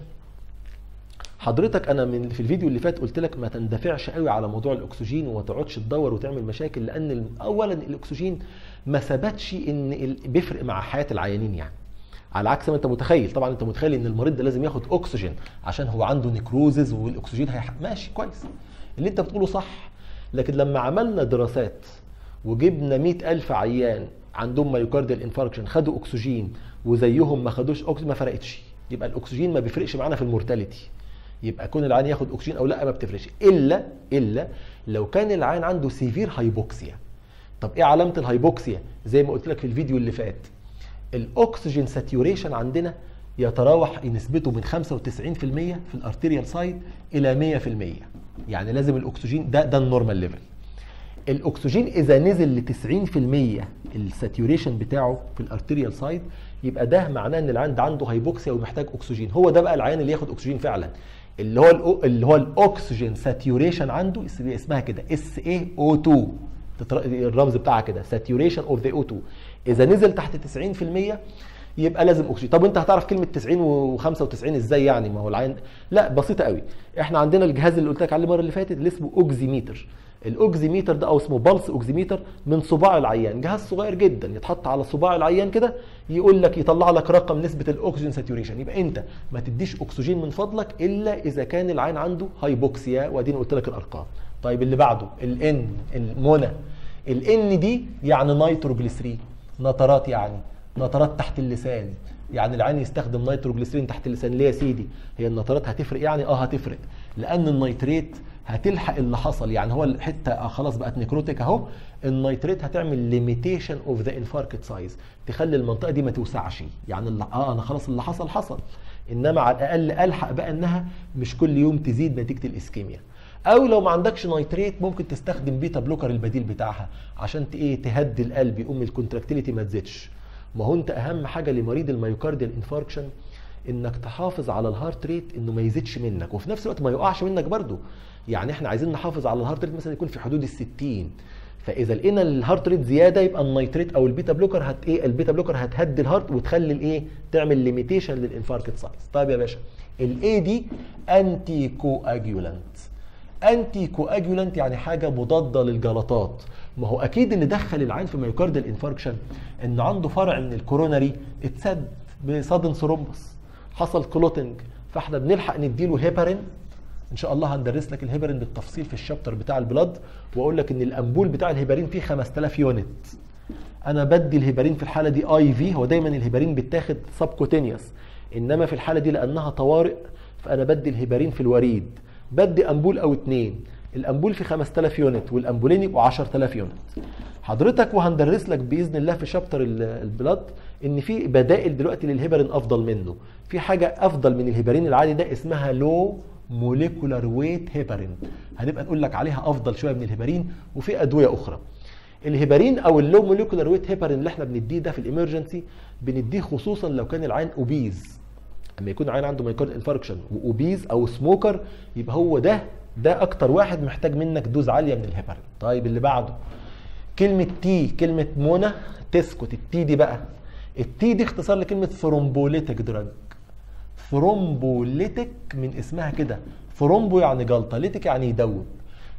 حضرتك أنا من في الفيديو اللي فات قلت لك ما تندفعش قوي على موضوع الأكسجين وما تقعدش تدور وتعمل مشاكل لأن اولا الأكسجين ما ثبتش إن بيفرق مع حياة العيانين يعني. على عكس ما أنت متخيل طبعا أنت متخيل إن المريض ده لازم ياخد أكسجين عشان هو عنده necrosis والأكسجين هيح... ماشي كويس. اللي أنت بتقوله صح لكن لما عملنا دراسات وجبنا مئة ألف عيان عندهم myocardial infarction خدوا أكسجين وزيهم ما خدوش اكسجين ما فرقتش. يبقى الأكسجين ما بيفرقش معانا في ال mortality. يبقى كون العيان ياخد أكسجين أو لا ما بتفرقش. إلا إلا لو كان العيان عنده severe hypoxia طب إيه علامة ال hypoxia زي ما قلت لك في الفيديو اللي فات. الأكسجين saturation عندنا يتراوح نسبته من 95% في ال arterial side إلى 100% يعني لازم الأكسجين ده ده ال normal level الأكسجين إذا نزل ل 90% ال saturation بتاعه في ال arterial side يبقى ده معناه إن العيان ده عنده hypoxia ومحتاج أكسجين. هو ده بقى العيان اللي ياخد أكسجين فعلا. اللي هو اللي هو الأكسجين saturation عنده اسمها كده SaO2 الرمز بتاعها كده saturation of the O2 إذا نزل تحت 90% يبقى لازم أكسجين. طب انت هتعرف كلمة 90 و95 إزاي يعني؟ ما هو العيان لا بسيطة قوي. إحنا عندنا الجهاز اللي قلت لك عليه المرة اللي فاتت اللي اسمه oximeter ال oximeter ده أو اسمه pulse oximeter من صباع العيان. جهاز صغير جدا يتحط على صباع العيان كده يقول لك يطلع لك رقم نسبة الاكسجين saturation. يبقى أنت ما تديش اكسجين من فضلك إلا إذا كان العيان عنده hypoxia وأديني قلت لك الأرقام. طيب اللي بعده ال N ال منى ال N دي يعني نيتروجليسرين نترات يعني نترات تحت اللسان. يعني العيان يستخدم نيتروجليسرين تحت اللسان. ليه يا سيدي؟ هي النترات هتفرق يعني؟ آه هتفرق. لأن ال nitrate هتلحق اللي حصل. يعني هو الحتة خلاص بقت necrotic اهو. ال nitrate هتعمل limitation of the infarct size تخلي المنطقة دي ما توسعش. يعني اللي آه أنا خلاص اللي حصل حصل. إنما على الأقل ألحق بقى إنها مش كل يوم تزيد نتيجة ال ischemia. أو لو ما عندكش nitrate ممكن تستخدم beta blocker البديل بتاعها عشان إيه تهدي القلب يقوم ال contractility ما تزيدش. ما هو أنت أهم حاجة لمريض ال myocardial infarction إنك تحافظ على ال heart rate إنه ما يزيدش منك وفي نفس الوقت ما يقعش منك برضو يعني إحنا عايزين نحافظ على ال heart rate مثلا يكون في حدود ال 60 فإذا لقينا ال heart rate زيادة يبقى ال nitrate أو ال beta blocker هت إيه؟ ال beta blocker هتهدي ال heart وتخلي الإيه؟ تعمل limitation لل infarct size طيب يا باشا ال A دي anticoagulant anticoagulant يعني حاجة مضادة للجلطات. ما هو أكيد اللي دخل العيان في myocardial infarction إن عنده فرع من ال coronary اتسد ب sudden thrombus حصل clotting فإحنا بنلحق نديله هيبرين إن شاء الله هندرس لك الهيبرين بالتفصيل في ال chapter بتاع ال blood وأقول لك إن الامبول بتاع الهيبرين فيه 5000 unit. أنا بدي الهيبرين في الحالة دي IV هو دايما الهيبرين بيتاخد subcutaneous إنما في الحالة دي لأنها طوارئ فأنا بدي الهيبرين في الوريد. بدي امبول أو اتنين. الامبول في 5000 unit والامبولين يبقوا 10000 unit. حضرتك وهندرس لك بإذن الله في chapter ال blood إن في بدائل دلوقتي للهيبرين أفضل منه. في حاجة أفضل من الهيبرين العادي ده اسمها low molecular weight heparin هنبقى نقول لك عليها أفضل شوية من الهيبرين وفي أدوية أخرى. الهيبرين أو ال low molecular weight heparin اللي إحنا بنديه ده في ال emergency بنديه خصوصا لو كان العيان obese اما يكون عين عنده مايكارد انفاركشن واوبيز أو سموكر يبقى هو ده ده أكتر واحد محتاج منك dose عالية من الهيبرين طيب اللي بعده. كلمة T كلمة منى تسكت. ال T دي بقى. ال T دي اختصار لكلمة thrombolytic drug thrombolytic من اسمها كده. thrombo يعني جلطة lytic يعني يدوب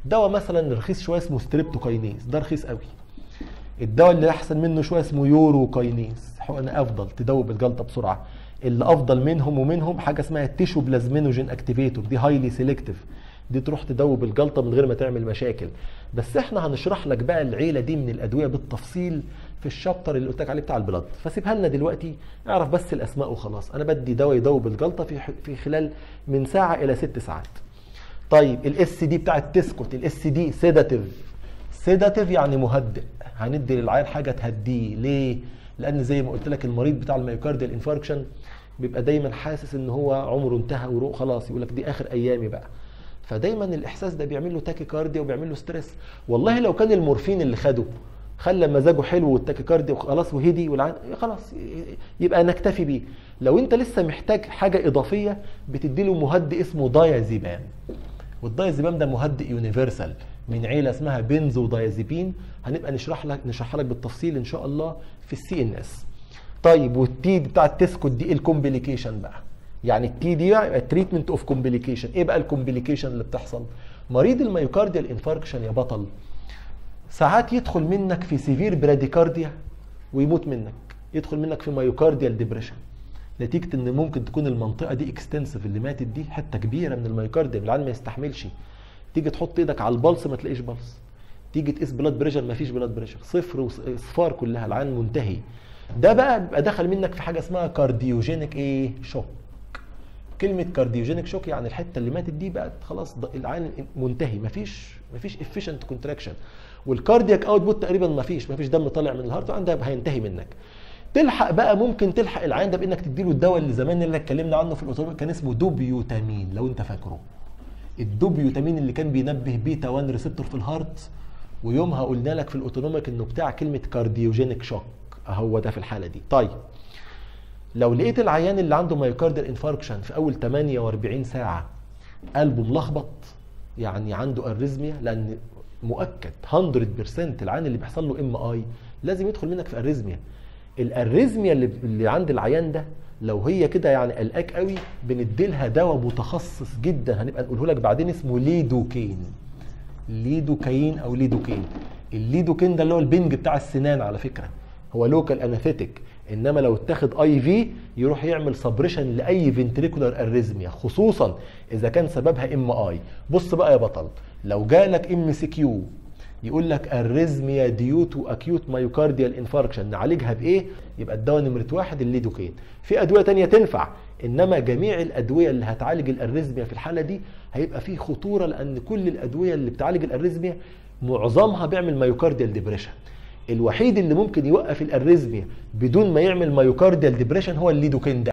دواء مثلا رخيص شوية اسمه streptokinase ده رخيص قوي. الدواء اللي أحسن منه شوية اسمه urokinase حقن أفضل تدوب الجلطة بسرعة. اللي أفضل منهم ومنهم حاجة اسمها ال tissue plasminogen activator دي highly selective دي تروح تدوب الجلطة من غير ما تعمل مشاكل. بس إحنا هنشرح لك بقى العيلة دي من الأدوية بالتفصيل. في ال chapter اللي قلت لك عليه بتاع ال blood. فسيبها لنا دلوقتي اعرف بس الأسماء وخلاص. أنا بدي دواء يدوب الجلطه في في خلال من ساعة إلى ست ساعات. طيب ال S دي بتاعت تسكت ال S دي sedative sedative يعني مهدئ. هندي للعيان حاجة تهديه. ليه؟ لأن زي ما قلت لك المريض بتاع ال myocardial infarction بيبقى دايما حاسس إن هو عمره انتهى وروق خلاص يقول لك دي آخر أيامي بقى. فدايما الإحساس ده بيعمل له tachycardia وبيعمل له stress. والله لو كان المورفين اللي خده خلى مزاجه حلو وال tachycardia وخلاص وهدي والعيان خلاص يبقى نكتفي بيه. لو انت لسه محتاج حاجة إضافية بتدي له مهدئ اسمه دايازيبام والدايازيبام ده مهدئ universal من عيلة اسمها بنزو دايازيبين. هنبقى نشرح لك نشرح لك بالتفصيل إن شاء الله في ال CNS. طيب وال T بتاع التسكت دي ال complication بقى. يعني ال T دي يبقى treatment of complication إيه بقى ال complication اللي بتحصل؟ مريض ال myocardial infarction يا بطل. ساعات يدخل منك في severe bradycardia ويموت منك. يدخل منك في myocardial depression نتيجة إن ممكن تكون المنطقة دي extensive اللي ماتت دي حتة كبيرة من ال myocardium العيان ما يستحملش. تيجي تحط إيدك على ال pulse ما تلاقيش pulse. تيجي تقيس blood pressure ما فيش blood pressure صفر وصفار كلها العيان منتهي. ده بقى بيبقى دخل منك في حاجة اسمها cardiogenic إيه؟ shock كلمة cardiogenic shock يعني الحتة اللي ماتت دي بقت خلاص العيان منتهي. مفيش مفيش efficient contraction وال cardiac output تقريبا مفيش مفيش دم طالع من ال heart عندها هينتهي منك. تلحق بقى ممكن تلحق العيان ده بإنك تديله الدواء اللي زمان اللي اتكلمنا عنه في ال autonomic كان اسمه دوبيوتامين لو أنت فاكره. الدوبيوتامين اللي كان بينبه بيتا 1 receptor في ال heart ويومها قلنا لك في ال autonomic إنه بتاع كلمة cardiogenic shock. أهو ده في الحالة دي. طيب لو لقيت العيان اللي عنده myocardial infarction في أول 48 ساعة قلبه ملخبط يعني عنده arrhythmia لأن مؤكد 100% العيان اللي بيحصل له MI لازم يدخل منك في arrhythmia ال arrhythmia اللي, اللي عند العيان ده لو هي كده يعني قلقاك قوي بنديلها دواء متخصص جدا هنبقى نقوله لك بعدين اسمه lidocaine. lidocaine أو lidocaine. ال lidocaine ده اللي هو البنج بتاع السنان على فكرة. هو local anesthetic إنما لو اتاخد IV يروح يعمل suppression لأي ventricular arrhythmia خصوصا إذا كان سببها MI بص بقى يا بطل. لو جالك MCQ يقول لك arrhythmia due to acute myocardial infarction نعالجها بإيه؟ يبقى الدواء نمرة واحد الليدوكين في أدوية تانية تنفع إنما جميع الأدوية اللي هتعالج ال arrhythmia في الحالة دي هيبقى فيه خطورة لأن كل الأدوية اللي بتعالج ال arrhythmia معظمها بيعمل myocardial depression الوحيد اللي ممكن يوقف ال arrhythmia بدون ما يعمل myocardial depression هو الليدوكين ده.